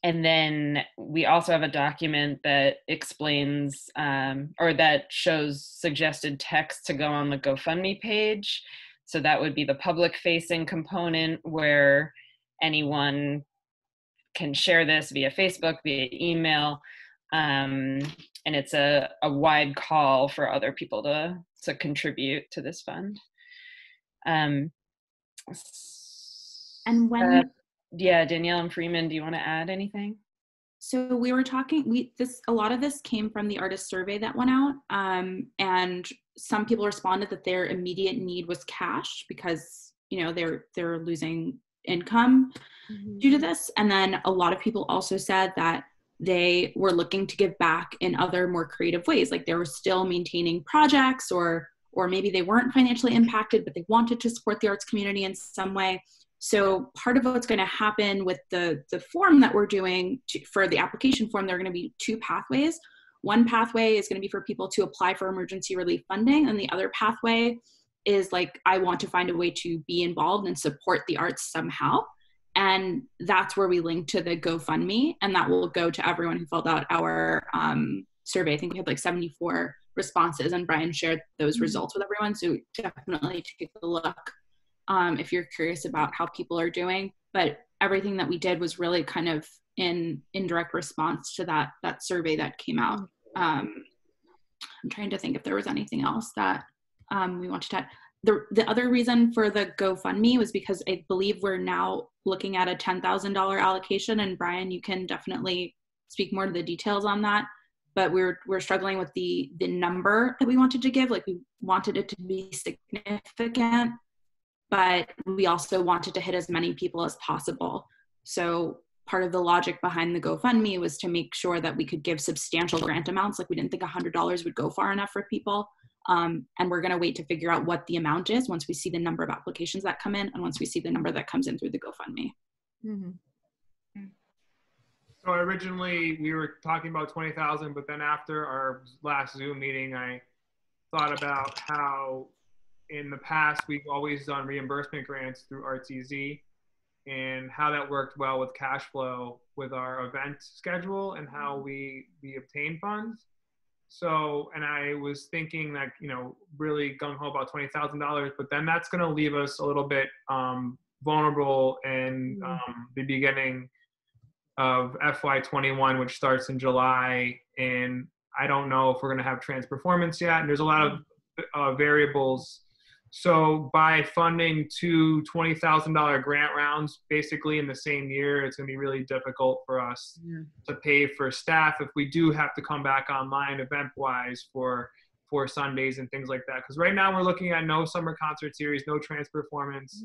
and then we also have a document that explains um, or that shows suggested text to go on the GoFundMe page. So that would be the public facing component where anyone can share this via Facebook, via email. Um, and it's a, a wide call for other people to, to contribute to this fund. Um, And when uh, yeah, Danielle and Freeman, do you want to add anything? So we were talking. We this a lot of this came from the artist survey that went out, um, and some people responded that their immediate need was cash because you know they're they're losing income due to this, and then a lot of people also said that they were looking to give back in other more creative ways, like they were still maintaining projects or or maybe they weren't financially impacted but they wanted to support the arts community in some way so part of what's going to happen with the the form that we're doing to, for the application form, there are going to be two pathways. One pathway is going to be for people to apply for emergency relief funding, and the other pathway is like I want to find a way to be involved and support the arts somehow. And that's where we link to the GoFundMe, and that will go to everyone who filled out our um, survey. I think we had like 74 responses, and Brian shared those results with everyone. So definitely take a look um, if you're curious about how people are doing. But everything that we did was really kind of in in direct response to that that survey that came out. Um, I'm trying to think if there was anything else that um, we wanted to add. The, the other reason for the GoFundMe was because I believe we're now looking at a $10,000 allocation. And Brian, you can definitely speak more to the details on that. But we're we're struggling with the the number that we wanted to give. Like we wanted it to be significant, but we also wanted to hit as many people as possible. So part of the logic behind the GoFundMe was to make sure that we could give substantial grant amounts. Like we didn't think $100 would go far enough for people. Um, and we're going to wait to figure out what the amount is once we see the number of applications that come in and once we see the number that comes in through the GoFundMe. Mhm. So originally we were talking about twenty thousand, but then after our last Zoom meeting, I thought about how in the past we've always done reimbursement grants through Arts EZ and how that worked well with cash flow with our event schedule and how we we obtain funds. So, and I was thinking that you know really gung ho about twenty thousand dollars, but then that's going to leave us a little bit um, vulnerable in um, the beginning of FY21, which starts in July. And I don't know if we're going to have Transperformance yet. And there's a lot of uh, variables. So by funding two $20,000 grant rounds basically in the same year, it's going to be really difficult for us to pay for staff if we do have to come back online event wise for for Sundays and things like that. Because right now we're looking at no summer concert series, no Transperformance,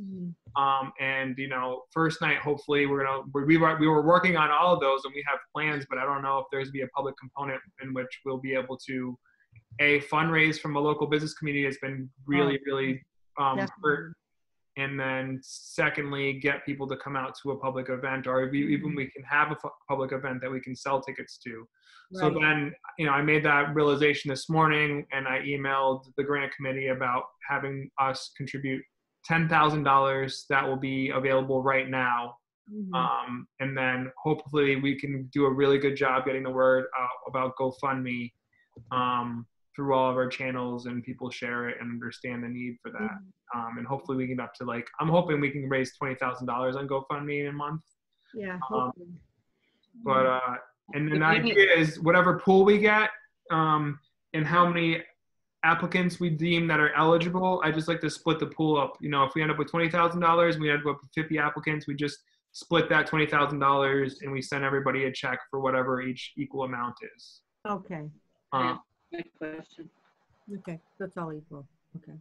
um, and you know, first night hopefully we're gonna we we were, we were working on all of those and we have plans, but I don't know if there's be a public component in which we'll be able to a fundraise from a local business community that's been really really um, hurt, and then secondly get people to come out to a public event or even we can have a public event that we can sell tickets to. So then, you know, I made that realization this morning and I emailed the grant committee about having us contribute $10,000 that will be available right now. Mhm. Um, and then hopefully we can do a really good job getting the word out about GoFundMe um, through all of our channels and people share it and understand the need for that. Mm-hmm. Um, and hopefully we can get up to like, I'm hoping we can raise $20,000 on GoFundMe in a month. Yeah. Um. But uh, and then the If you need- idea is whatever pool we get, um, and how many applicants we deem that are eligible. I just like to split the pool up. You know, if we end up with twenty thousand dollars, we end up with fifty applicants. We just split that twenty thousand dollars, and we send everybody a check for whatever each equal amount is. Okay, Um, My question. okay, that's all equal, okay.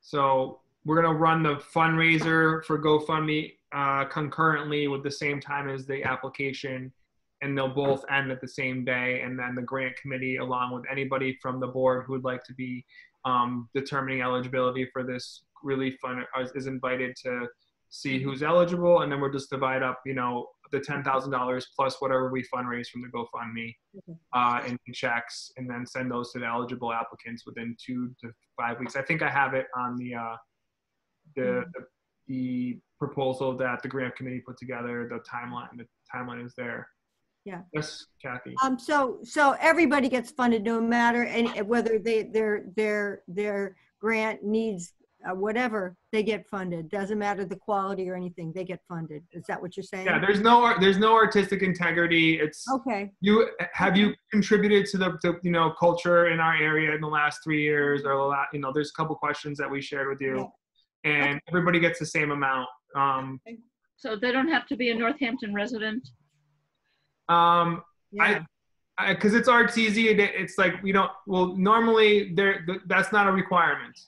So we're gonna run the fundraiser for GoFundMe uh, concurrently with the same time as the application, and they'll both end at the same day. And then the grant committee, along with anybody from the board who would like to be um, determining eligibility for this relief fund, is- is invited to see who's eligible, and then we'll just divide up, you know, the ten thousand dollars plus whatever we fundraise from the GoFundMe uh, in checks, and then send those to the eligible applicants within two to five weeks. I think I have it on the uh, the, the the proposal that the grant committee put together. The timeline, the timeline is there. Yeah. Yes, Kathy. Um, so, so everybody gets funded no matter any, whether they, their, their, their grant needs, uh, whatever, they get funded. Doesn't matter the quality or anything, they get funded. Is that what you're saying? Yeah, there's no there's no artistic integrity. It's Okay, you have you contributed to the to, you know culture in our area in the last three years or a lot you know there's a couple questions that we shared with you and everybody gets the same amount um So they don't have to be a Northampton resident? um yeah, I because it's Arts EZ, it, it's like we don't well normally there th- that's not a requirement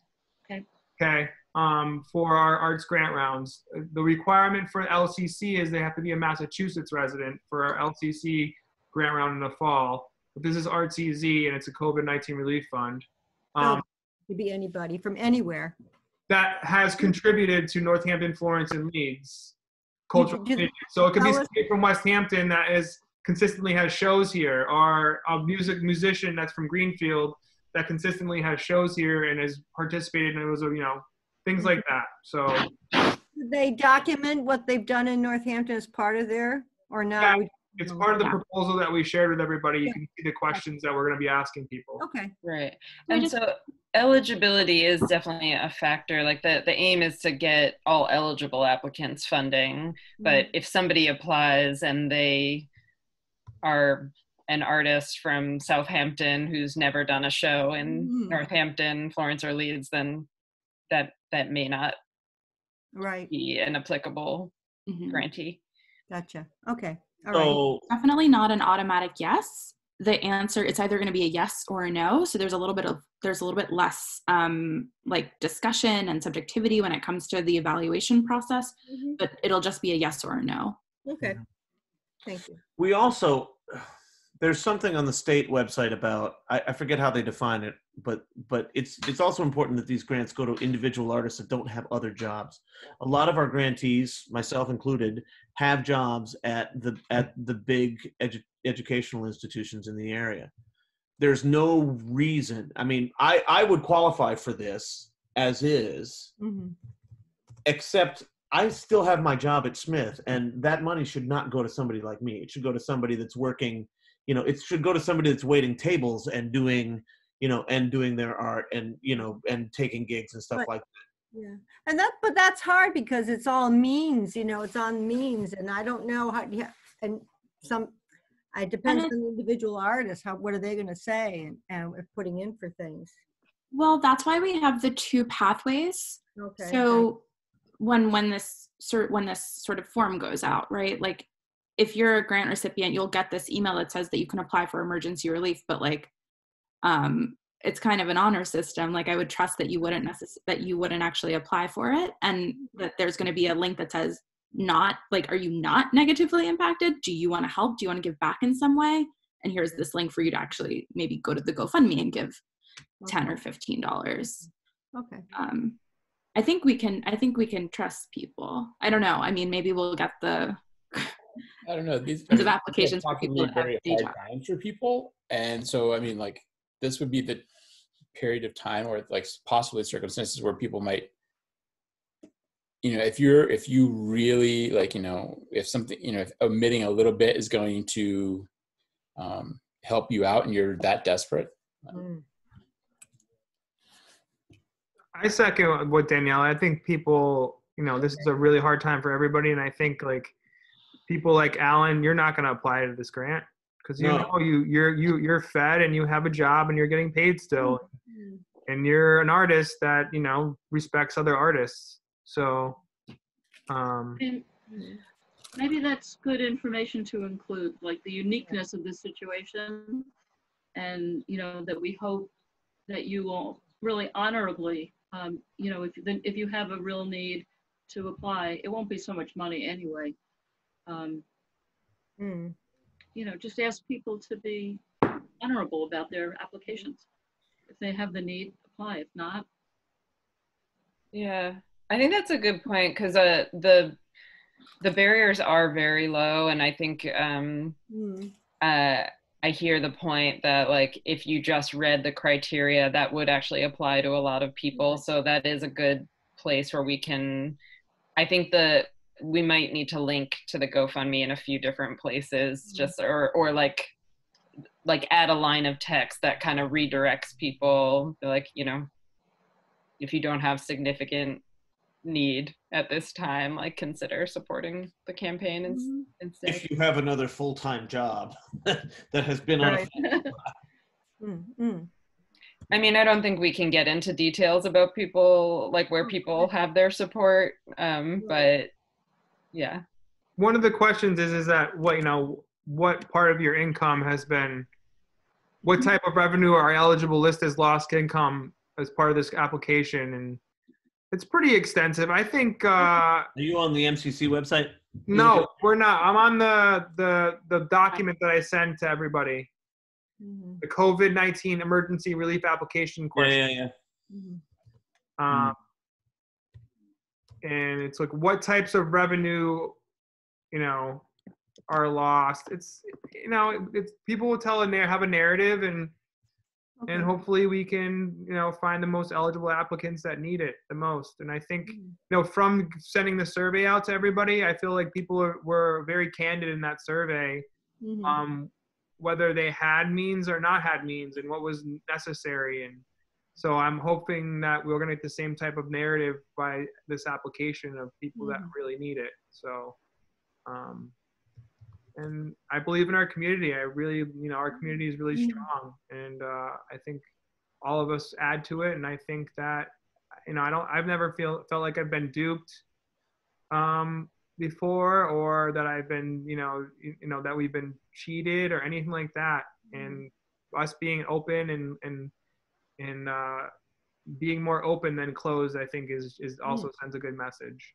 Okay. um for our arts grant rounds the requirement for LCC is they have to be a Massachusetts resident for our LCC grant round in the fall but this is Arts EZ and it's a COVID-19 relief fund um, could be anybody from anywhere. that has contributed to Northampton, Florence, and Leeds cultural Just community. So it could be somebody from Westhampton that is consistently has shows here, or a music musician that's from Greenfield that consistently has shows here and has participated and it was you know things like mm-hmm. that. So They document what they've done in Northampton as part of their, or not? We- it's oh, part of the proposal that we shared with everybody. You can see the questions that we're going to be asking people. Okay, Right. And so eligibility is definitely a factor. Like the, the aim is to get all eligible applicants funding. But mm-hmm. if somebody applies and they are an artist from Southampton who's never done a show in Mhm. Northampton, Florence, or Leeds, then that that may not right, be an applicable Mhm. grantee. gotcha. Okay, All right. So definitely not an automatic yes. The answer it's either going to be a yes or a no. So there's a little bit of there's a little bit less um, like discussion and subjectivity when it comes to the evaluation process, Mhm. but it'll just be a yes or a no. Okay. Thank you. we also there's something on the state website about I, I forget how they define it, but but it's it's also important that these grants go to individual artists that don't have other jobs. A lot of our grantees, myself included, have jobs at the at the big edu- educational institutions in the area. There's no reason. I mean, I I would qualify for this as is, Mhm. except I still have my job at Smith, and that money should not go to somebody like me. It should go to somebody that's working. You know, it should go to somebody that's waiting tables and doing, you know, and doing their art and you know and taking gigs and stuff Right. like. Yeah, and that, but that's hard because it's all means, you know, it's on means, and I don't know how, yeah, and some, it depends on it- the individual artist, how, what are they gonna say and, and if putting in for things. Well, that's why we have the two pathways. Okay. So when when this sort when this sort of form goes out, right? Like if you're a grant recipient, you'll get this email that says that you can apply for emergency relief, but like um it's kind of an honor system. Like I would trust that you wouldn't necess- that you wouldn't actually apply for it and that there's going to be a link that says not like are you not negatively impacted? Do you want to help? Do you want to give back in some way? And here's this link for you to actually maybe go to the GoFundMe and give 10 or 15 dollars Okay, um i think we can i think we can trust people i don't know i mean maybe we'll get the I don't know. These Tons of applications for people very hard jobs. times for people, and so I mean, like this would be the period of time or like possibly circumstances where people might you know if you're if you really like you know if something you know if omitting a little bit is going to um, help you out and you're that desperate Mm. I second what Danielle. I think people, you know, this is a really hard time for everybody, and I think like people like Alan, you're not going to apply to this grant because you No. know you you're you you're fed and you have a job and you're getting paid still, Mm. and you're an artist that you know respects other artists. So, um, And maybe that's good information to include, like the uniqueness of this situation. And, you know, that we hope that you will really honorably, um, you know, if, then if you have a real need to apply, it won't be so much money anyway. Um, Mm. you know, just ask people to be honorable about their applications. If they have the need, apply. If not, Yeah, I think that's a good point because uh, the the barriers are very low, and I think um, Mm. uh, I hear the point that like if you just read the criteria, that would actually apply to a lot of people. So that is a good place where we can. I think the we might need to link to the GoFundMe in a few different places, just or or like like add a line of text that kind of redirects people, like you know, if you don't have significant need at this time, like consider supporting the campaign ins- Mhm. instead. If you have another full time job that has been on. Right. Mm. Mm. I mean, I don't think we can get into details about people, like where people have their support. Um, but yeah, one of the questions is is that what you know what part of your income has been what type of revenue are eligible list as lost income as part of this application? And it's pretty extensive. I think uh Are you on the MCC website? no we're not. I'm on the the the document that i sent to everybody. Mhm. the covid-19 emergency relief application Yeah, question. yeah, yeah. Mhm. um, and it's like what types of revenue you know are lost it's you know it's people will tell a have a narrative and and hopefully we can you know find the most eligible applicants that need it the most and i think Mm. you know from sending the survey out to everybody i feel like people are, were very candid in that survey Mhm. um, whether they had means or not had means and what was necessary and so i'm hoping that we're going to get the same type of narrative by this application of people that Mhm. really need it so um, and i believe in our community i really you know our community is really Mhm. strong and uh, i think all of us add to it and i think that you know i don't i've never feel felt like i've been duped um, before or that I've been, you know, you, you know that we've been cheated or anything like that. And us being open and and and uh, being more open than closed, I think is is also sends a good message.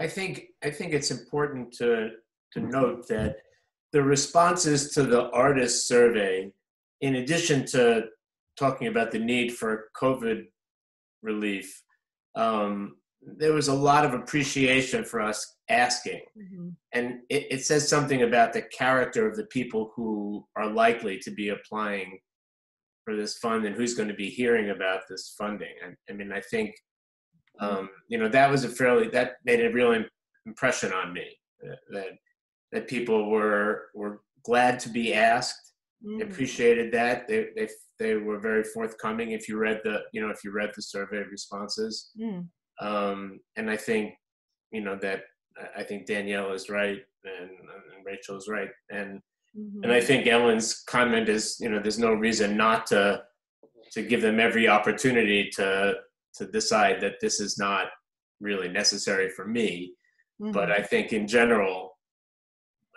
I think I think it's important to to note that the responses to the artist survey, in addition to talking about the need for COVID relief, um, there was a lot of appreciation for us asking, and it, it says something about the character of the people who are likely to be applying for this fund and who's going to be hearing about this funding. And I mean, I think um, you know that was a fairly that made a real impression on me uh, that that people were were glad to be asked Mm-hmm. appreciated that they, they they were very forthcoming if you read the you know if you read the survey responses Mm. um, and i think you know that i think danielle is right and, and rachel is right and and i think ellen's comment is you know there's no reason not to to give them every opportunity to to decide that this is not really necessary for me but Mhm. I think in general,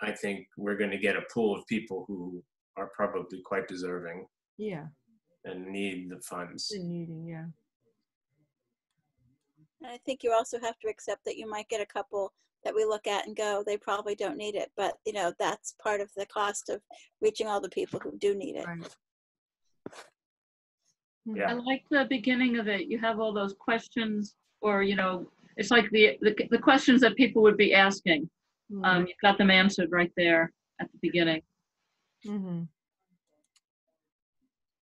I think we're going to get a pool of people who are probably quite deserving yeah, and need the funds. the needing, yeah. And I think you also have to accept that you might get a couple that we look at and go, they probably don't need it. But, you know, that's part of the cost of reaching all the people who do need it. Right. Yeah. I like the beginning of it. You have all those questions, or, you know, it's like the, the, the questions that people would be asking. Mm-hmm. Um, you've got them answered right there at the beginning. hmm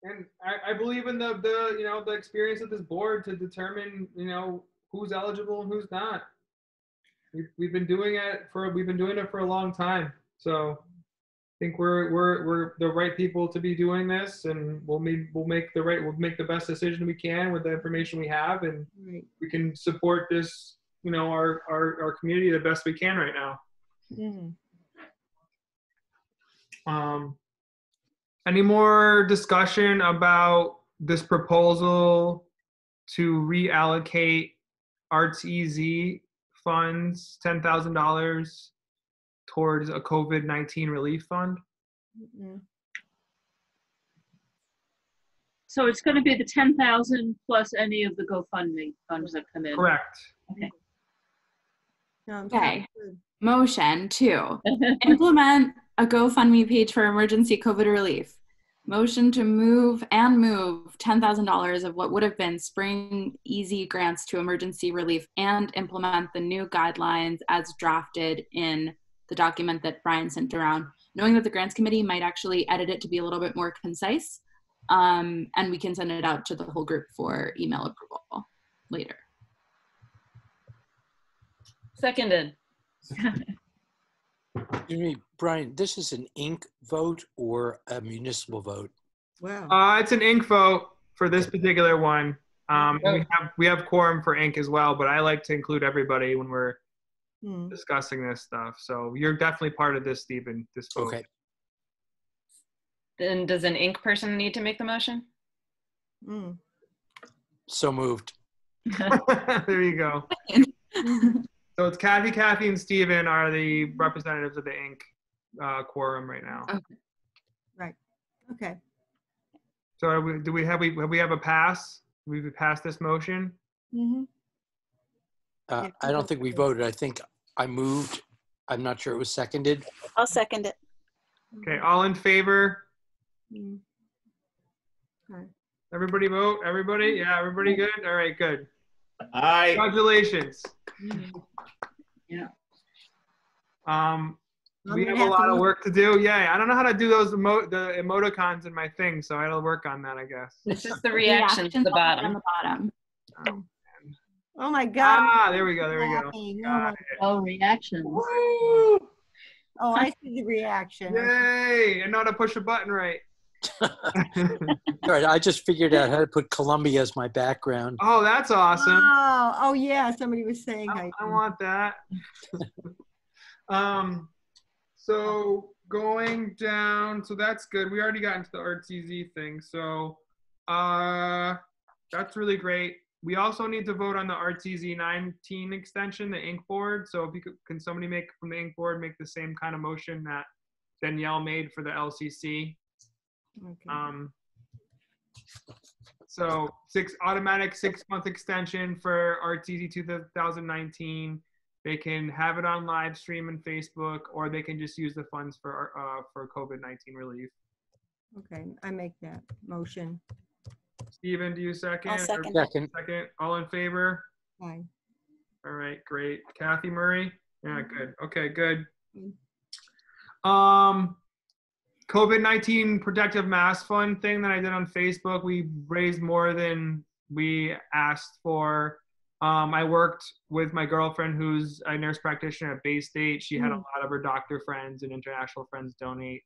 And I, I believe in the, the, you know, the experience of this board to determine, you know, who's eligible and who's not. We've, we've been doing it for, we've been doing it for a long time. So I think we're, we're, we're the right people to be doing this and we'll make, we'll make the right, we'll make the best decision we can with the information we have and Right. we can support this, you know, our, our, our community the best we can right now. hmm Um, any more discussion about this proposal to reallocate Arts EZ funds, ten thousand dollars towards a COVID nineteen relief fund? mm So it's going to be the 10,000 plus any of the GoFundMe funds that come in. Correct. No, Okay. sounds Motion to implement a GoFundMe page for emergency COVID relief. Motion to move and move $10,000 of what would have been spring EZ grants to emergency relief and implement the new guidelines as drafted in the document that Brian sent around, knowing that the grants committee might actually edit it to be a little bit more concise. Um, and we can send it out to the whole group for email approval later. Seconded. Excuse me, Brian, this is an Inc vote or a municipal vote? Wow. Uh, it's an Inc vote for this particular one. Um, and we have we have quorum for Inc as well, but I like to include everybody when we're Mm. discussing this stuff. So you're definitely part of this, Stephen. This vote. Okay. Then does an Inc person need to make the motion? Mm. So moved. there you go. So it's Kathy, Kathy, and Steven are the representatives of the Inc. Uh, quorum right now. Okay. Right. Okay. So are we, do we have we have we have a pass? We've passed this motion. hmm Uh, I don't think we voted. I think I moved. I'm not sure it was seconded. I'll second it. Okay, all in favor? Mm. Okay. Everybody vote. Everybody? Yeah, everybody good. All right, good. I Congratulations. Mm. Um, I'm we gonna have a lot of work to do. Yeah, I don't know how to do those emo- the emoticons in my thing, so I gotta work on that, I guess. It's just the reactions at the on bottom. the bottom. Oh my God. Ah, there we go. There we go. Oh, Got my- Oh, reactions. oh, I see the reaction. Yay! I know how to push a button right. All right, I just figured out how to put Columbia as my background. oh, that's awesome. Oh, oh yeah, somebody was saying. I, I, I want that. um, so going down, so that's good. We already got into the Arts EZ thing, so uh, that's really great. we also need to vote on the Arts EZ 19 extension, the Inc board. So if you could, can somebody make from the Inc board make the same kind of motion that Danielle made for the LCC? Okay. Um, so six automatic six month extension for Arts EZ 2019. They can have it on live stream and Facebook, or they can just use the funds for uh, for COVID 19 relief. Okay, I make that motion. Steven, do you second? I'll or- second. Second. Second. All in favor? Aye. All right, great. Kathy Murray? Yeah, good. Okay, good. Mm. Um, COVID-19 protective mask fund thing that I did on Facebook, we raised more than we asked for. Um, I worked with my girlfriend who's a nurse practitioner at Bay State. She had a Mm. lot of her doctor friends and international friends donate.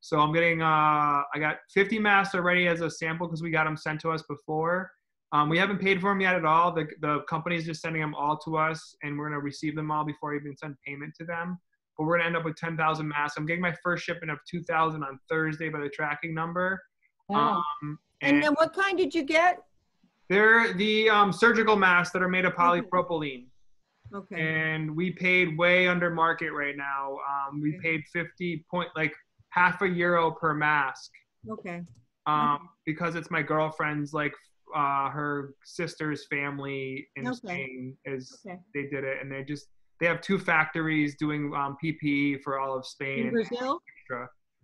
So I'm getting, uh, I got 50 masks already as a sample because we got them sent to us before. Um, we haven't paid for them yet at all. The, the company's just sending them all to us, and we're going to receive them all before I even send payment to them. But we're to end up with 10,000 masks. I'm getting my first shipment of 2,000 on Thursday by the tracking number. Wow. Um, And and then what kind did you get? they're the um, surgical masks that are made of polypropylene. Okay, And we paid way under market right now. Um, we Okay. paid 50 point, like half a euro per mask. okay, um, because it's my girlfriend's like uh, her sister's family in Okay. Spain is okay. they did it and they just they have two factories doing um, PPE for all of Spain. In Brazil?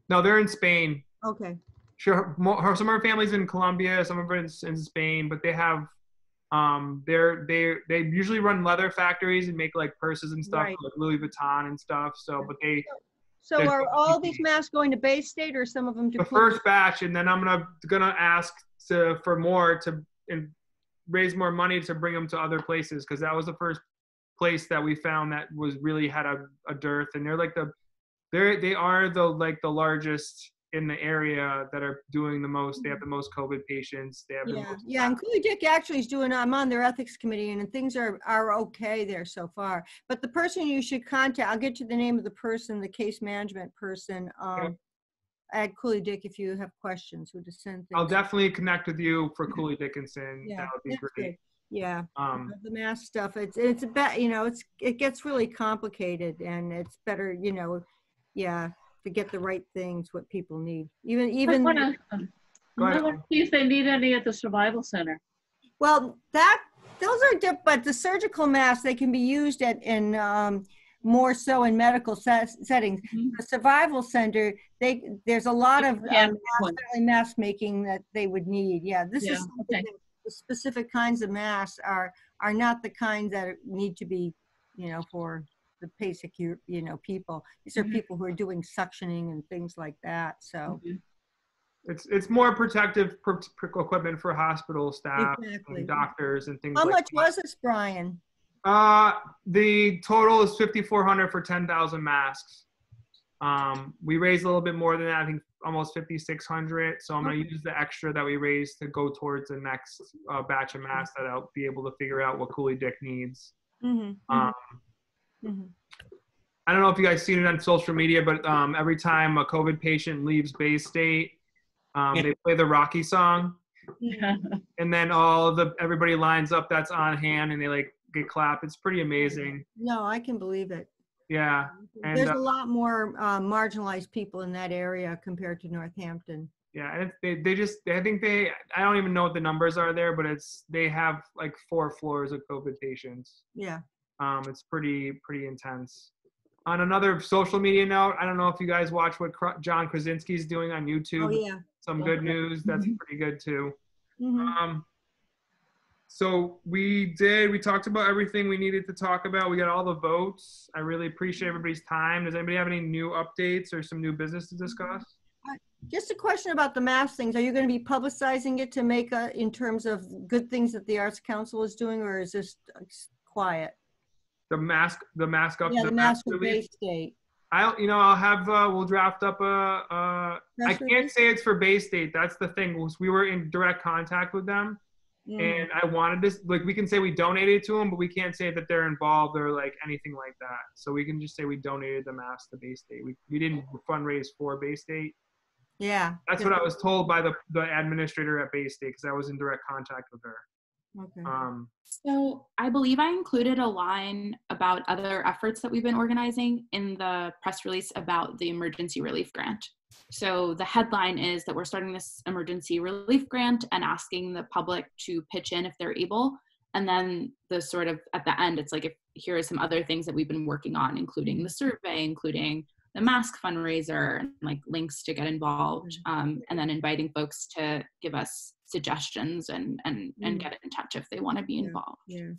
No, they're in Spain. Okay, Sure, her, some of her family's in Colombia, some of it's in Spain, but they have um they're they they usually run leather factories and make like purses and stuff Right. like Louis Vuitton and stuff. So, but they so There's- are all these masks going to Bay State or some of them to? the Cleveland? first batch, and then I'm gonna gonna ask to for more to and raise more money to bring them to other places because that was the first place that we found that was really had a, a dearth, and they're like the they're they are the like the largest in the area that are doing the most. They have the most COVID patients. They have the Yeah, most yeah, and Cooley Dick actually is doing, I'm on their ethics committee and things are, are okay there so far. But the person you should contact, I'll get you the name of the person, the case management person, um, at Cooley Dick if you have questions who to send I'll definitely connect with you for Cooley Dickinson. Yeah, that would be great. good. Yeah, Um, the mask stuff, it's, it's a bet, you know, it's, it gets really complicated and it's better, you know, yeah, to get the right things, what people need. Even, even. wanna, I wanna see if they need any at the survival center. Well, that, those are, diff- but the surgical masks, they can be used at, in, um, more so in medical set- settings. Mhm. The survival center, they, there's a lot of, um, Yeah, mask- mask making that they would need. Yeah, this Yeah, is something okay. Specific kinds of masks are, are not the kinds that need to be, you know, for the basic, you, you know, people. These are Mhm. people who are doing suctioning and things like that, so. Mhm. it's it's more protective pr- pr- equipment for hospital staff Exactly. and doctors and things How like much that. was this, Brian? Uh, the total is 5,400 for 10,000 masks. Um, we raised a little bit more than that, I think almost 5,600. So I'm going to use the extra that we raised to go towards the next uh, batch of masks that I'll be able to figure out what Cooley Dick needs. Mm-hmm. Um, mm-hmm. I don't know if you guys seen it on social media, but um, every time a COVID patient leaves Bay State, um, Yeah. they play the Rocky song. mm-hmm. and then all the everybody lines up that's on hand and they like get clap. It's pretty amazing. No, I can believe it. Yeah, And, There's uh, a lot more uh, marginalized people in that area compared to Northampton. yeah. And they they just I think they I don't even know what the numbers are there, but it's they have like four floors of COVID patients. Yeah. Um, it's pretty pretty intense. On another social media note, I don't know if you guys watch what Kra- John Krasinski's doing on YouTube. Oh, yeah. Some good news. That's pretty good too. Mhm. Um, so we did. We talked about everything we needed to talk about. We got all the votes. I really appreciate everybody's time. Does anybody have any new updates or some new business to discuss? Just a question about the mask things. Are you going to be publicizing it to make a, in terms of good things that the Arts Council is doing, or is this uh, quiet? The mask, the mask up. Yeah, the mask for Bay release. State. I'll, you know, I'll have. Uh, we'll draft up a. a I Press can't say it's for Bay State. That's the thing. We were in direct contact with them, Mm. and I wanted this. Like, we can say we donated to them, but we can't say that they're involved or like anything like that. So we can just say we donated the mask to Bay State. We we didn't fundraise for Bay State. Yeah. That's what I was told by the the administrator at Bay State because I was in direct contact with her. Okay. Um, So I believe I included a line about other efforts that we've been organizing in the press release about the emergency relief grant. So the headline is that we're starting this emergency relief grant and asking the public to pitch in if they're able. And then the sort of at the end, it's like if here are some other things that we've been working on, including the survey, including the mask fundraiser, and like links to get involved, um, and then inviting folks to give us suggestions and and and Mm. get in touch if they want to be Yeah. involved. Yeah.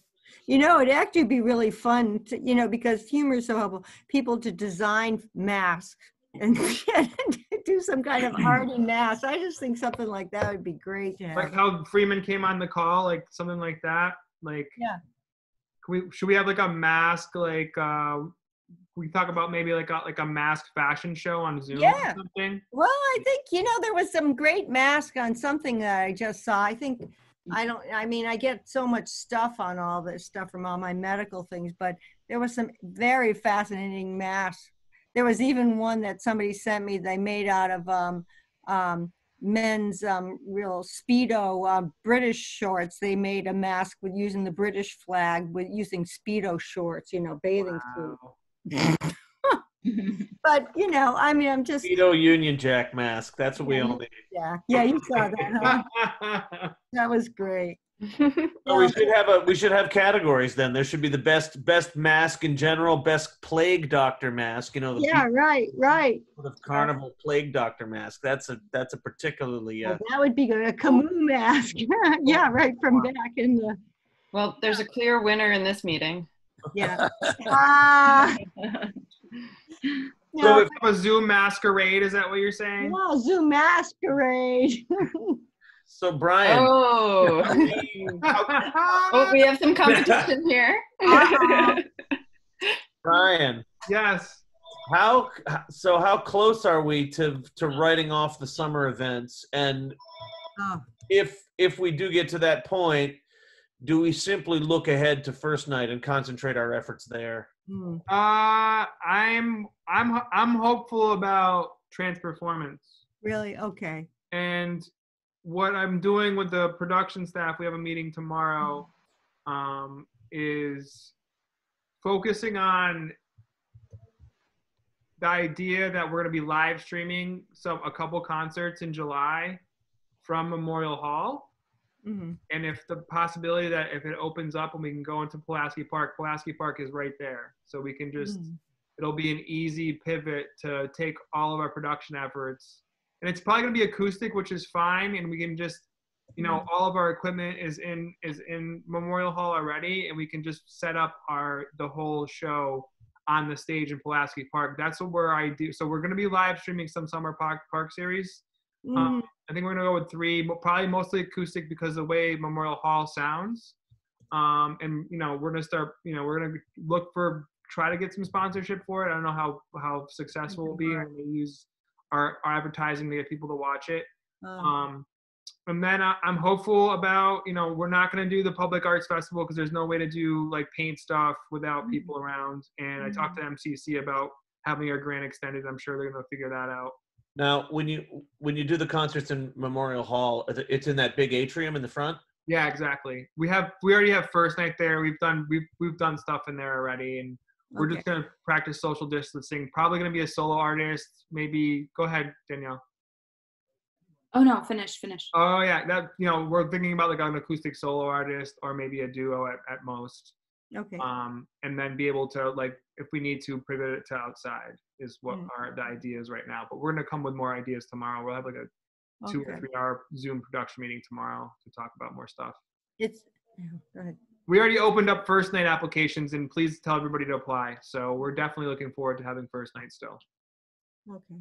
You know, it'd actually be really fun to, you know, because humor is so helpful, people to design masks and do some kind of arty mask. I just think something like that would be great to like how Freeman came on the call, like something like that. Like, Yeah. Can we, should we have like a mask? Like, uh, we talk about maybe like a like a mask fashion show on Zoom Yeah. or something. Well, I think, you know, there was some great mask on something that I just saw. I think, I don't, I mean, I get so much stuff on all this stuff from all my medical things, but there was some very fascinating masks. There was even one that somebody sent me, they made out of um, um, men's um, real Speedo um, British shorts. They made a mask with using the British flag with using Speedo shorts, you know, bathing suit. But, you know, I mean, I'm just, Speedo Union Jack mask. That's what we all need. yeah, yeah, you saw that, huh? That was great. So we should have a we should have categories then. There should be the best best mask in general, best plague doctor mask. You know, the Yeah, right, right. The carnival plague doctor mask. That's a that's a particularly uh, Well, that would be good. A Camus mask. yeah, right from back in the Well, there's a clear winner in this meeting. yeah. Ah, So no, if a Zoom masquerade, is that what you're saying? no, Zoom masquerade. So Brian. Oh. oh, we have some competition here. Uh-oh. Brian, yes. how so how close are we to to writing off the summer events and Oh, if if we do get to that point, do we simply look ahead to first night and concentrate our efforts there? hmm. Uh, I'm I'm I'm hopeful about Transperformance. Really? Okay. and what I'm doing with the production staff, we have a meeting tomorrow, um, is focusing on the idea that we're going to be live streaming some a couple concerts in July from Memorial Hall, hmm and if the possibility that if it opens up and we can go into Pulaski Park, Pulaski Park is right there, so we can just Mm. it'll be an easy pivot to take all of our production efforts and it's probably going to be acoustic which is fine and we can just you know all of our equipment is in is in memorial hall already and we can just set up our the whole show on the stage in pulaski park that's where i do so we're going to be live streaming some summer park park series Mm. I think we're gonna go with three, but probably mostly acoustic because of the way Memorial Hall sounds. Um, and you know, we're gonna start. You know, we're gonna look for try to get some sponsorship for it. I don't know how how successful it'll be when we use our, our advertising to get people to watch it. Oh, Um, and then I, I'm hopeful about you know we're not gonna do the public arts festival because there's no way to do like paint stuff without Mhm. people around. And I talked to MCC about having our grant extended. I'm sure they're gonna figure that out. Now, when you when you do the concerts in Memorial Hall, it's in that big atrium in the front. Yeah, exactly. We have we already have first night there. We've done we've we've done stuff in there already, and we're okay. just gonna practice social distancing. Probably gonna be a solo artist. Maybe go ahead, Danielle. Oh no, finish, finish. Oh yeah, that you know we're thinking about like an acoustic solo artist or maybe a duo at, at most. Okay. Um, and then be able to like if we need to pivot it to outside is what Mm. our the idea is right now. But we're gonna come with more ideas tomorrow. We'll have like a two or three hour Zoom production meeting tomorrow to talk about more stuff. It's go ahead. We already opened up first night applications and please tell everybody to apply. So we're definitely looking forward to having first night still. Okay.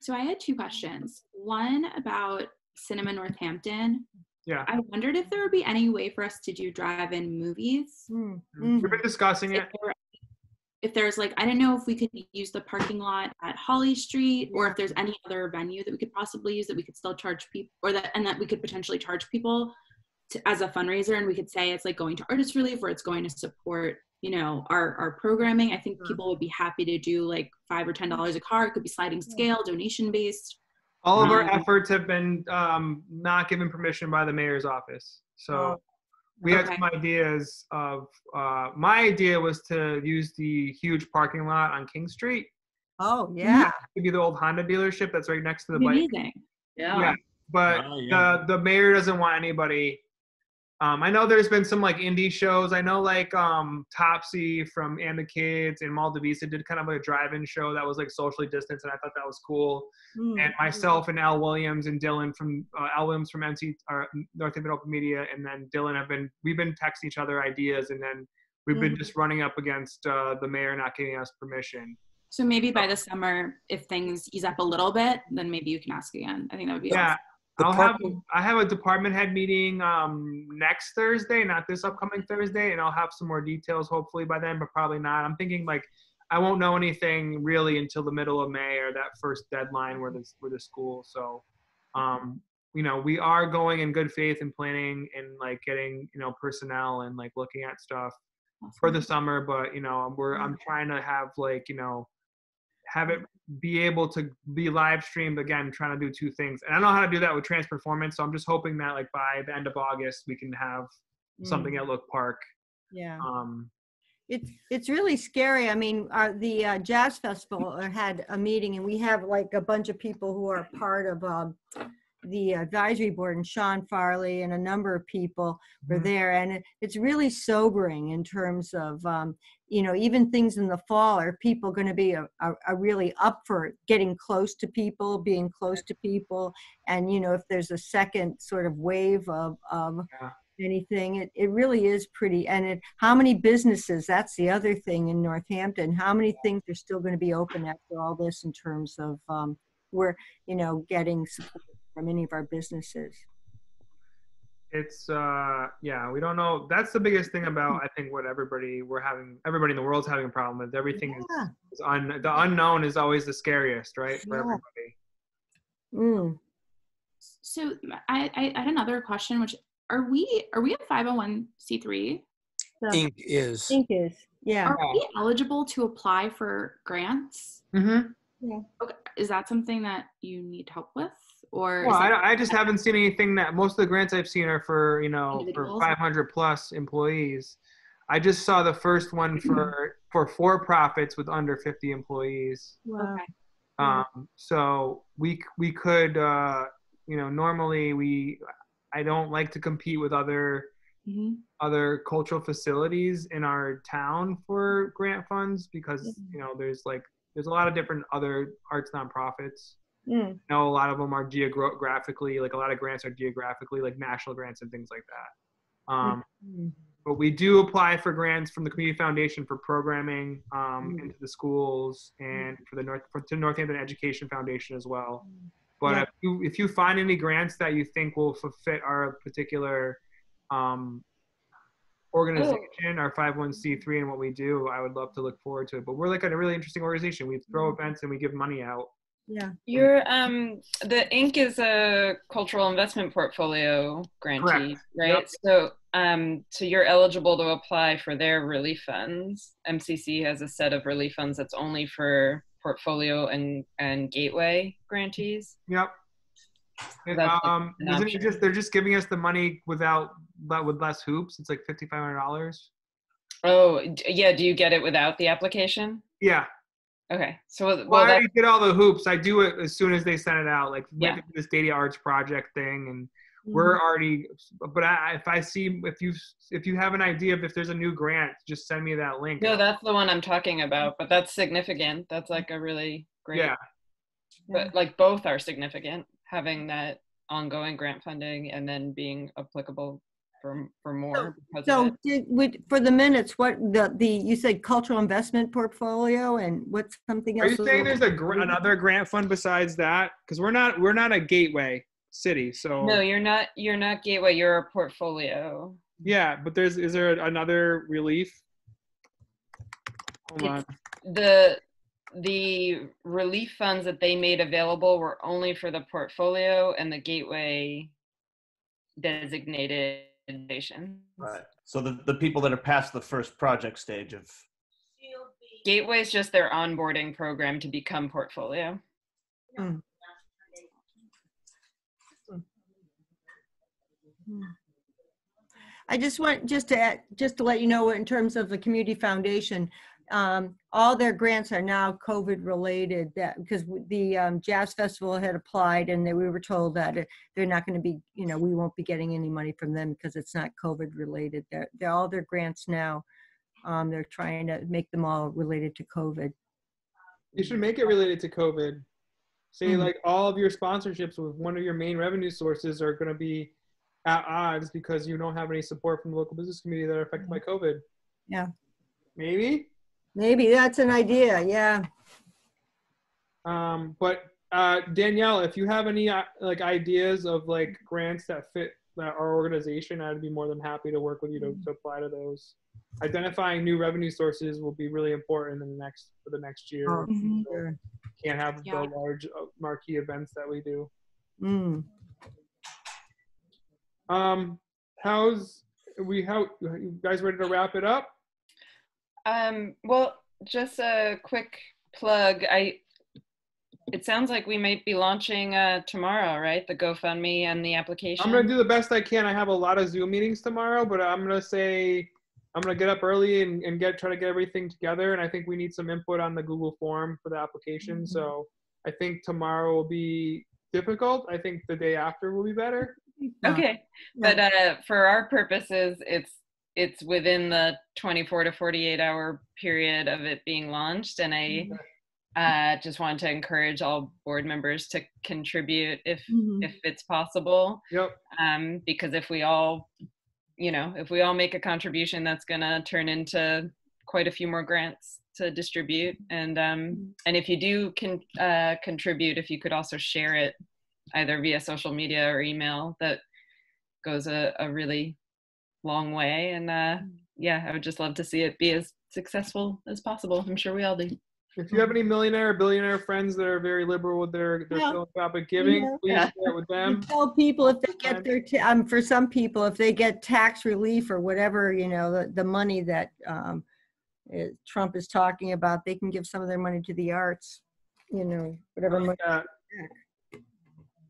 So I had two questions. One about Cinema Northampton. Yeah. I wondered if there would be any way for us to do drive-in movies. Mm, We've been discussing If, it. there, if there's like, I don't know if we could use the parking lot at Hawley Street, or if there's any other venue that we could possibly use that we could still charge people, or that and that we could potentially charge people to, as a fundraiser, and we could say it's like going to artist relief or it's going to support, you know, our our programming. I think Sure. people would be happy to do like five or ten dollars a car. It could be sliding scale, donation based. All of our Um, efforts have been um, not given permission by the mayor's office. So Oh, we had okay. some ideas of. Uh, my idea was to use the huge parking lot on King Street. Oh, yeah. Could be the old Honda dealership that's right next to the bike. Amazing. Yeah. Yeah, but Oh, yeah. the the mayor doesn't want anybody. Um, I know there's been some like indie shows. I know like um, Topsy from And the Kids and Mal Devisa did kind of a drive-in show that was like socially distanced, and I thought that was cool. Mm. And myself and Al Williams and Dylan from uh, Al Williams from NC or Northampton Open Media, and then Dylan have been we've been texting each other ideas, and then we've been Mhm. just running up against uh, the mayor not giving us permission. So maybe by the summer, if things ease up a little bit, then maybe you can ask again. I think that would be Yeah, awesome. I'll have I have a department head meeting um next Thursday, not this upcoming Thursday, and I'll have some more details hopefully by then, but probably not. I'm thinking like I won't know anything really until the middle of May or that first deadline where the where the school. So, um, you know, we are going in good faith and planning and like getting you know personnel and like looking at stuff for the summer, but you know, we're I'm trying to have like you know have it be able to be live streamed again trying to do two things and i don't know how to do that with Transperformance so i'm just hoping that like by the end of august we can have something at look park Yeah. um It's it's really scary. I mean, our, the uh, jazz festival had a meeting, and we have like a bunch of people who are part of um, the advisory board, and Sean Farley and a number of people were Mhm. there, and it, it's really sobering in terms of um, you know even things in the fall. Are people going to be a, a, a really up for getting close to people, being close to people, and you know if there's a second sort of wave of of Yeah. anything. It, it really is pretty. And it, how many businesses, that's the other thing in Northampton, how many things are still going to be open after all this in terms of um, we're, you know, getting support from any of our businesses. it's uh yeah we don't know that's the biggest thing about i think what everybody we're having everybody in the world's having a problem with everything is, Yeah. is un, the unknown is always the scariest right for Yeah. everybody Mm. So I, I I had another question, which are we are we a 501c3? So, Inc. is. Think is, yeah. Are we eligible to apply for grants? mm-hmm. Okay, is that something that you need help with, or Well, is I, I just haven't seen anything that most of the grants I've seen are for you know for 500 plus employees. I just saw the first one for for for profits with under 50 employees. Wow. Um, so we we could uh, you know normally we I don't like to compete with other Mhm. other cultural facilities in our town for grant funds because Mhm. you know there's like there's a lot of different other arts nonprofits. Mm. I know a lot of them are geographically like a lot of grants are geographically like national grants and things like that. Um, Mm. but we do apply for grants from the community foundation for programming um, Mm. into the schools and for the north for to Northampton Education Foundation as well. But Yeah. if you if you find any grants that you think will fit our particular um, organization, our 501c3 and what we do, I would love to look forward to it. But we're like a really interesting organization. We throw Mm. events and we give money out. Yeah. Your um the Inc is a cultural investment portfolio grantee, Correct. right? Yep. So um so you're eligible to apply for their relief funds. MCC has a set of relief funds that's only for portfolio and and gateway grantees. Yep. And, um, an isn't it just they're just giving us the money without but with less hoops? It's like fifty five hundred dollars. Oh, yeah, do you get it without the application? Yeah. Okay. So well, Well, I that, already did all the hoops. I do it as soon as they send it out. Like we Yeah. have to do this data arts project thing, and Mm. we're already. But I, if I see if you if you have an idea of if there's a new grant, just send me that link. no, that's the one I'm talking about, but that's significant. That's like a really great yeah. but like both are significant having that ongoing grant funding and then being applicable for for more because So did, would, for the minutes, what the, the, you said cultural investment portfolio and what's something else? Are you saying there's a gr- another grant fund besides that? Because we're not we're not a gateway city, so no you're not you're not gateway you're a portfolio yeah. But there's is there another relief? Hold on. The the relief funds that they made available were only for the portfolio and the gateway designated stations. Right. So the, the people that are past the first project stage of Gateway is just their onboarding program to become portfolio. Mm. I just want, just to, add- just to let you know, in terms of the community foundation, um, all their grants are now COVID related that, because the um, Jazz Festival had applied and they, we were told that it- they're not going to be, you know, we won't be getting any money from them because it's not COVID related. They're, they're all their grants now. Um, they're trying to make them all related to COVID. You should make it related to COVID. Say Mhm. like all of your sponsorships with one of your main revenue sources are going to be at odds because you don't have any support from the local business community that are affected by COVID. Yeah. Maybe. Maybe that's an idea, yeah. Um, but uh, Danielle, if you have any uh, like ideas of like grants that fit that our organization, I'd be more than happy to work with you to, to apply to those. Identifying new revenue sources will be really important in the next for the next year. Oh, Mhm. sure. Can't have Yeah. the large uh, marquee events that we do. Mm. Um, how's we how you guys ready to wrap it up? Um, well, just a quick plug. I. It sounds like we might be launching uh, tomorrow, right? The GoFundMe and the application. I'm gonna do the best I can. I have a lot of Zoom meetings tomorrow, but I'm gonna say I'm gonna get up early and, and get try to get everything together. And I think we need some input on the Google form for the application. So I think tomorrow will be difficult. I think the day after will be better. Okay, but uh, for our purposes, it's it's within the 24 to 48 hour period of it being launched, and I uh, just want to encourage all board members to contribute if Mhm. if it's possible. Yep. um, because if we all you know if we all make a contribution that's going to turn into quite a few more grants to distribute and um, and if you do can uh, contribute if you could also share it either via social media or email that goes a, a really long way and uh, yeah i would just love to see it be as successful as possible i'm sure we all do If you have any millionaire or billionaire friends that are very liberal with their, their Yeah. philanthropic giving, Yeah. please Yeah. share it with You them. Tell people if they get their, ta- um, for some people, if they get tax relief or whatever, you know, the, the money that, um, eh, Trump is talking about, they can give some of their money to the arts, you know, whatever. money- Uh,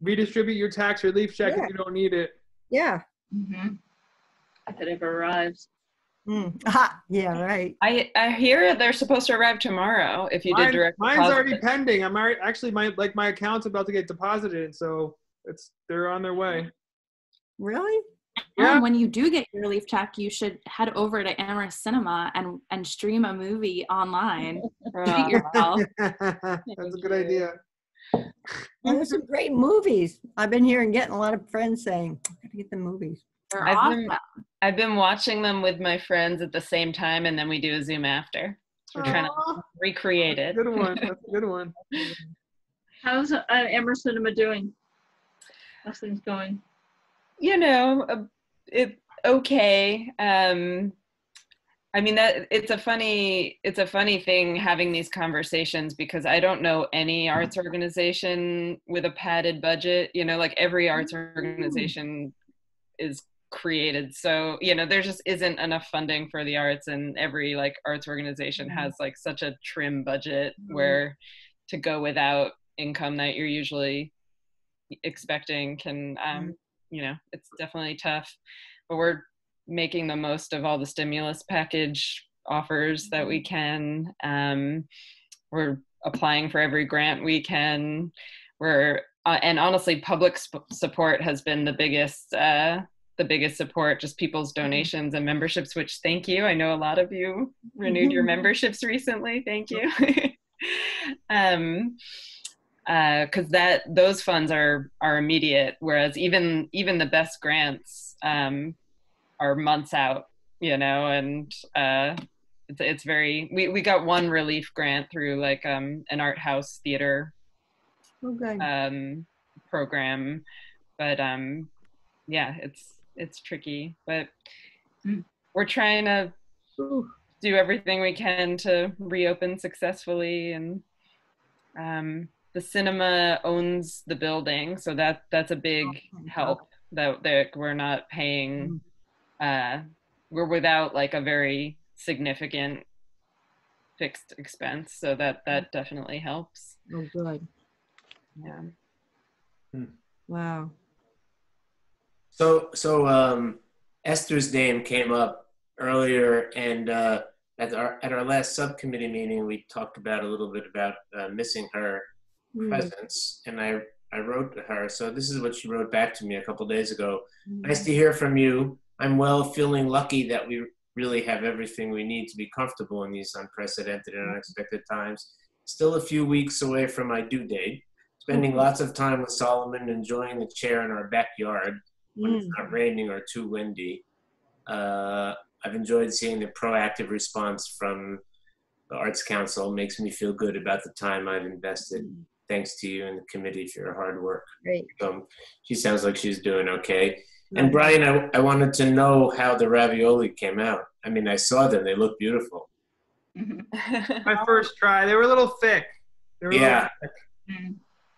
redistribute your tax relief check Yeah. if you don't need it. Yeah. Mm-hmm. If it ever arrives. Mm. Aha, yeah, right. i i hear they're supposed to arrive tomorrow if you did Mine- direct mine's deposit. already pending. I'm already, actually my like my account's about to get deposited, so it's they're on their way. Really? Yeah. And when you do get your relief check, you should head over to Amherst Cinema and and stream a movie online. Treat yourself. That's a good idea. Well, there's some great movies. I've been hearing, getting a lot of friends saying, "I gotta get the movies. They're I've awesome. been, I've been watching them with my friends at the same time, and then we do a Zoom after. We're trying to Aw. recreate it. Good one. That's a good one. How's uh, Amherst Cinema doing? How's things going? You know, uh, it okay. Um, I mean that it's a funny it's a funny thing having these conversations because I don't know any arts organization with a padded budget. You know, like every arts organization is created. So you know there just isn't enough funding for the arts and every like arts organization has like such a trim budget where to go without income that you're usually expecting can um you know it's definitely tough. But we're making the most of all the stimulus package offers that we can. Um we're applying for every grant we can. We're uh, and honestly public sp- support has been the biggest uh the biggest support just people's donations and memberships which thank you. I know a lot of you renewed your memberships recently. Thank you. Um because that those funds are are immediate whereas even even the best grants um are months out you know and uh it's, it's very we, we got one relief grant through like um an art house theater Oh, good. um program. But um yeah it's it's tricky but Mm. we're trying to do everything we can to reopen successfully and um the cinema owns the building so that that's a big Oh, help that that we're not paying uh we're without like a very significant fixed expense so that that definitely helps. Oh, good. yeah. Wow. So, so um, Esther's name came up earlier, and uh, at our at our last subcommittee meeting, we talked about a little bit about uh, missing her Mm, presence, and I I wrote to her. So this is what she wrote back to me a couple days ago. mm. Nice to hear from you. I'm well, feeling lucky that we really have everything we need to be comfortable in these unprecedented and unexpected times. Still a few weeks away from my due date. Spending lots of time with Solomon, enjoying the chair in our backyard when it's not raining or too windy. Uh, I've enjoyed seeing the proactive response from the Arts Council. Makes me feel good about the time I've invested. Thanks to you and the committee for your hard work. Great. Um, she sounds like she's doing okay. And Brian, I, I wanted to know how the ravioli came out. I mean, I saw them; they look beautiful. My first try. They were a little thick. They were a little Yeah. thick.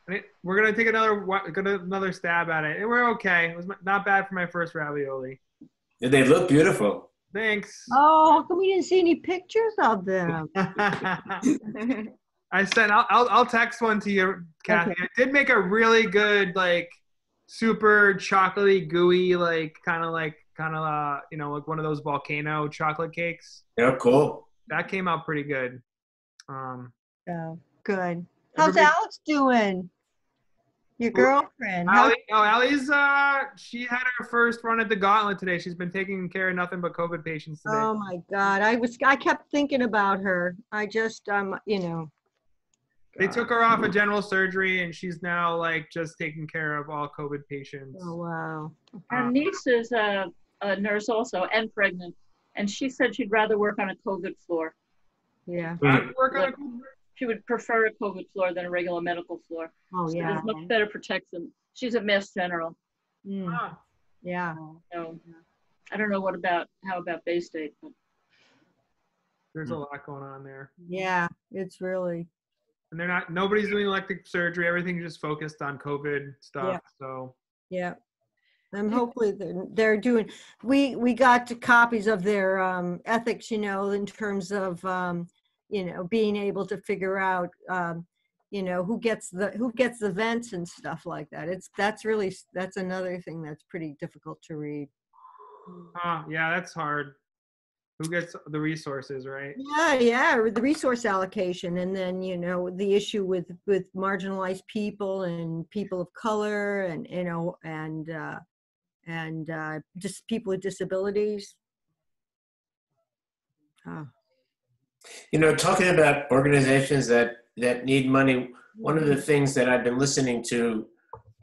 I- We're gonna take another gonna another stab at it. And we're okay. It was not bad for my first ravioli. They look beautiful. Thanks. Oh, how come we didn't see any pictures of them? I sent. I'll, I'll I'll text one to you, Kathy. Okay. I did make a really good like super chocolatey gooey like kind of like kind of uh you know like one of those volcano chocolate cakes. Yeah, cool. That came out pretty good. Um, Oh, good. How's Alex doing? Your girlfriend? How- Allie, oh, Allie's uh she had her first run at the gauntlet today. She's been taking care of nothing but COVID patients today. Oh my God, I was, I kept thinking about her. I just, um, you know. They took her off of general surgery, and she's now like just taking care of all COVID patients. Oh, wow. Our niece is a, a nurse also and pregnant, and she said she'd rather work on a COVID floor. Yeah. I'd work on a She would prefer a COVID floor than a regular medical floor. Oh, So yeah. There's much better protection. She's a Mass General, Mm, Ah, Yeah. so I don't know what about, how about Baystate, but there's a lot going on there, Yeah, it's really, and they're not. Nobody's doing elective surgery. Everything's just focused on COVID stuff. Yeah. So yeah. And hopefully they're, they're doing, we, we got copies of their, um, ethics, you know, in terms of, um, you know, being able to figure out, um, you know, who gets the, who gets the vents and stuff like that. It's, that's really, that's another thing that's pretty difficult to read. Ah, yeah, that's hard. Who gets the resources, right? Yeah, yeah, the resource allocation, and then, you know, the issue with, with marginalized people and people of color and, you know, and, uh, and, uh, just people with disabilities. Oh, You know, talking about organizations that that need money, one of the things that I've been listening to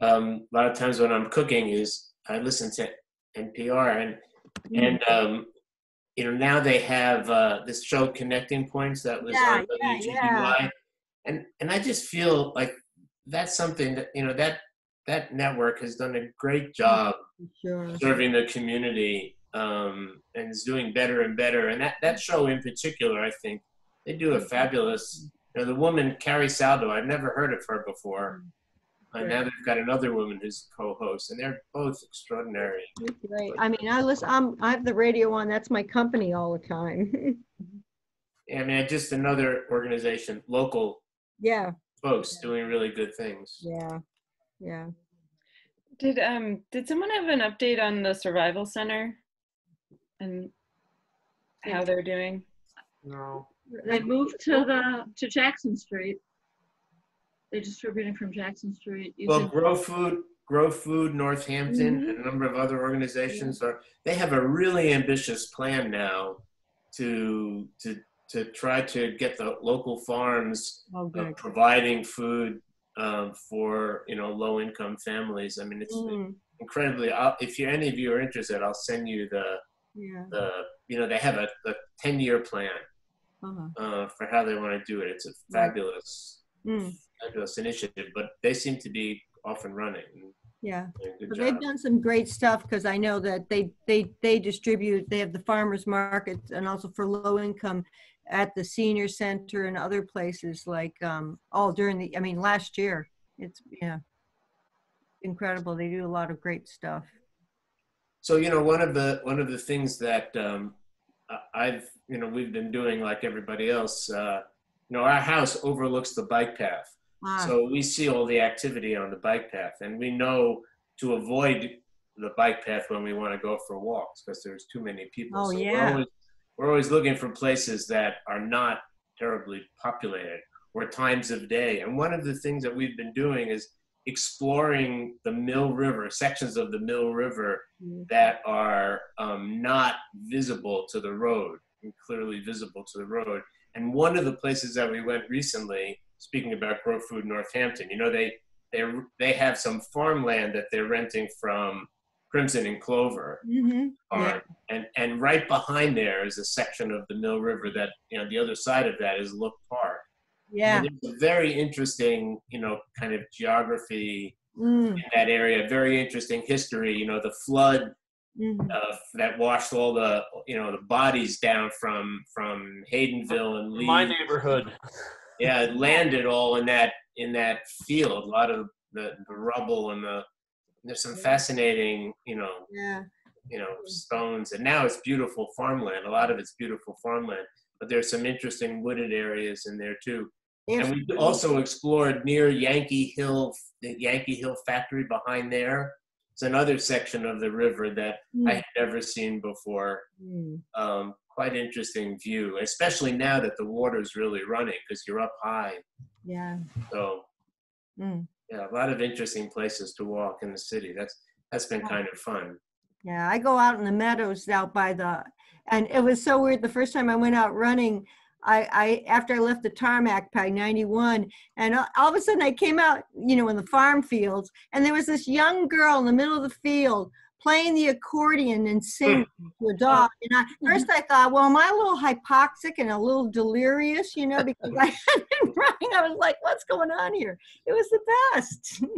um, a lot of times when I'm cooking is I listen to NPR and and um, you know now they have uh, this show Connecting Points that was Yeah, on yeah, WGBY, yeah. and and I just feel like that's something that you know that that network has done a great job Sure. serving the community um, and is doing better and better. And that, that show in particular, I think they do a fabulous. You know, the woman Carrie Saldo, I've never heard of her before. And now they've got another woman who's co-host, and they're both extraordinary. Great. I mean, I listen, I'm, I have the radio on, that's my company all the time. I mean, just another organization, local Yeah, folks doing really good things. yeah, yeah. Did um did someone have an update on the survival center and how they're doing? No. they moved to the, to Jackson Street. They're distributing from Jackson Street. Well, using- Grow Food, Grow Food, Northampton, Mm-hmm. and a number of other organizations are. They have a really ambitious plan now to to to try to get the local farms Oh, uh, good. providing food um, for you know low income families. I mean, it's Mm, incredibly. I'll, if you any of you are interested, I'll send you the Yeah. the you know they have a, a ten year plan uh-huh. uh, for how they want to do it. It's a fabulous Mm, fabulous initiative, but they seem to be off and running. Yeah. Well. They've done some great stuff because I know that they, they, they distribute, they have the farmer's market and also for low income at the senior center and other places like, um, all during the, I mean, last year. It's, yeah. Incredible. They do a lot of great stuff. So you know, one of the one of the things that um, I've you know we've been doing like everybody else. Uh, you know, our house overlooks the bike path, Ah, so we see all the activity on the bike path, and we know to avoid the bike path when we want to go for walks because there's too many people. Oh, So yeah. We're always, we're always looking for places that are not terribly populated or times of day. And one of the things that we've been doing is exploring the Mill River, sections of the Mill River Mm. that are um, not visible to the road clearly visible to the road. And one of the places that we went recently, speaking about Grow Food Northampton, you know, they they they have some farmland that they're renting from Crimson and Clover Mm-hmm. Farm, and and right behind there is a section of the Mill River that you know the other side of that is Look Park. Yeah. And there's a very interesting, you know, kind of geography Mm. in that area. Very interesting history. You know, the flood Mhm. uh, that washed all the you know the bodies down from from Haydenville and Lee. My neighborhood. Yeah, it landed all in that in that field. A lot of the, the rubble and the there's some fascinating you know Yeah. you know stones and now it's beautiful farmland. A lot of it's beautiful farmland, but there's some interesting wooded areas in there too. And we also explored near Yankee Hill, the Yankee Hill factory behind there. It's another section of the river that I Mm. had never seen before. Mm. Um, quite interesting view, especially now that the water's really running because you're up high. Yeah. So Mm. yeah, a lot of interesting places to walk in the city. That's that's been kind of fun. Yeah, I go out in the meadows out by the, and it was so weird. The first time I went out running, I, I after I left the tarmac by 91, and all, all of a sudden I came out, you know, in the farm fields, and there was this young girl in the middle of the field playing the accordion and singing hmm. to a dog. And I, hmm. first I thought, well, am I a little hypoxic and a little delirious, you know, because I had been running. I was like, what's going on here? It was the best.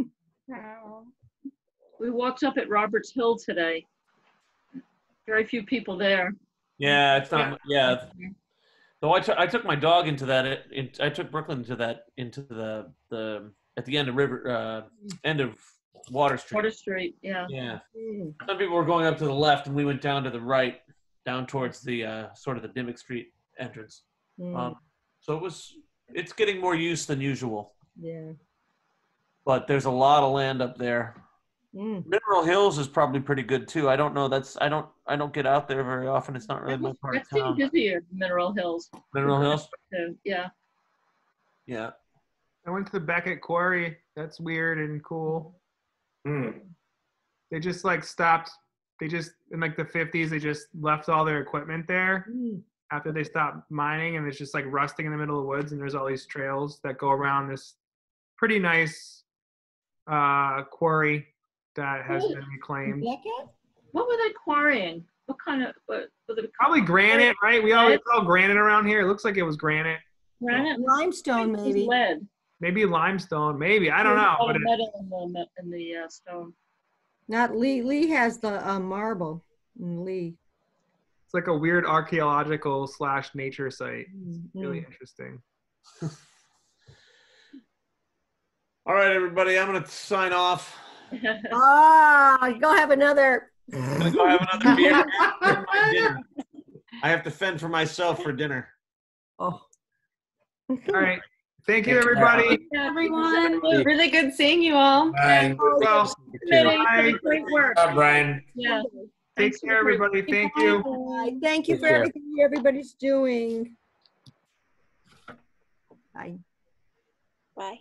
We walked up at Roberts Hill today. Very few people there. Yeah, it's not. Yeah. Though I took my dog into that. In, I took Brooklyn into that into the the at the end of River uh, end of Water Street. Water Street, yeah. Yeah. Mm. Some people were going up to the left, and we went down to the right, down towards the uh, sort of the Dimmock Street entrance. Mm. Um, so it was. It's getting more use than usual, yeah. but there's a lot of land up there. Mm. Mineral Hills is probably pretty good too. I don't know. That's I don't I don't get out there very often. It's not really my part That of seemed town. busier, Mineral Hills. Mineral Hills. Yeah. Yeah. I went to the Becket Quarry. That's weird and cool. Hmm. They just like stopped. They just in like the 50s. They just left all their equipment there Mm. after they stopped mining, and it's just like rusting in the middle of the woods. And there's all these trails that go around this pretty nice uh, quarry that has Really? been reclaimed. Becket? What were they quarrying? What kind of, what, was it Probably granite, right? We always it's all granite around here. It looks like it was granite. granite? Limestone, maybe. Lead. Maybe limestone. Maybe I don't There's know. a But metal in the, in the uh, stone. Not Lee. Lee has the uh, marble. Mm, Lee. it's like a weird archaeological slash nature site. Mm, Really mm. interesting. All right, everybody. I'm gonna sign off. Ah, go have another. I'm gonna go have another beer. for my dinner. I have to fend for myself for dinner. Oh. All right. Thank you, Thank you. everybody. Everyone, really good seeing you all. Bye. Well, Bye. Great work. Bye, Brian. Yeah. take Thanks care, everybody. Thank you. Bye. Thank you for everything everybody's doing. Bye. Bye.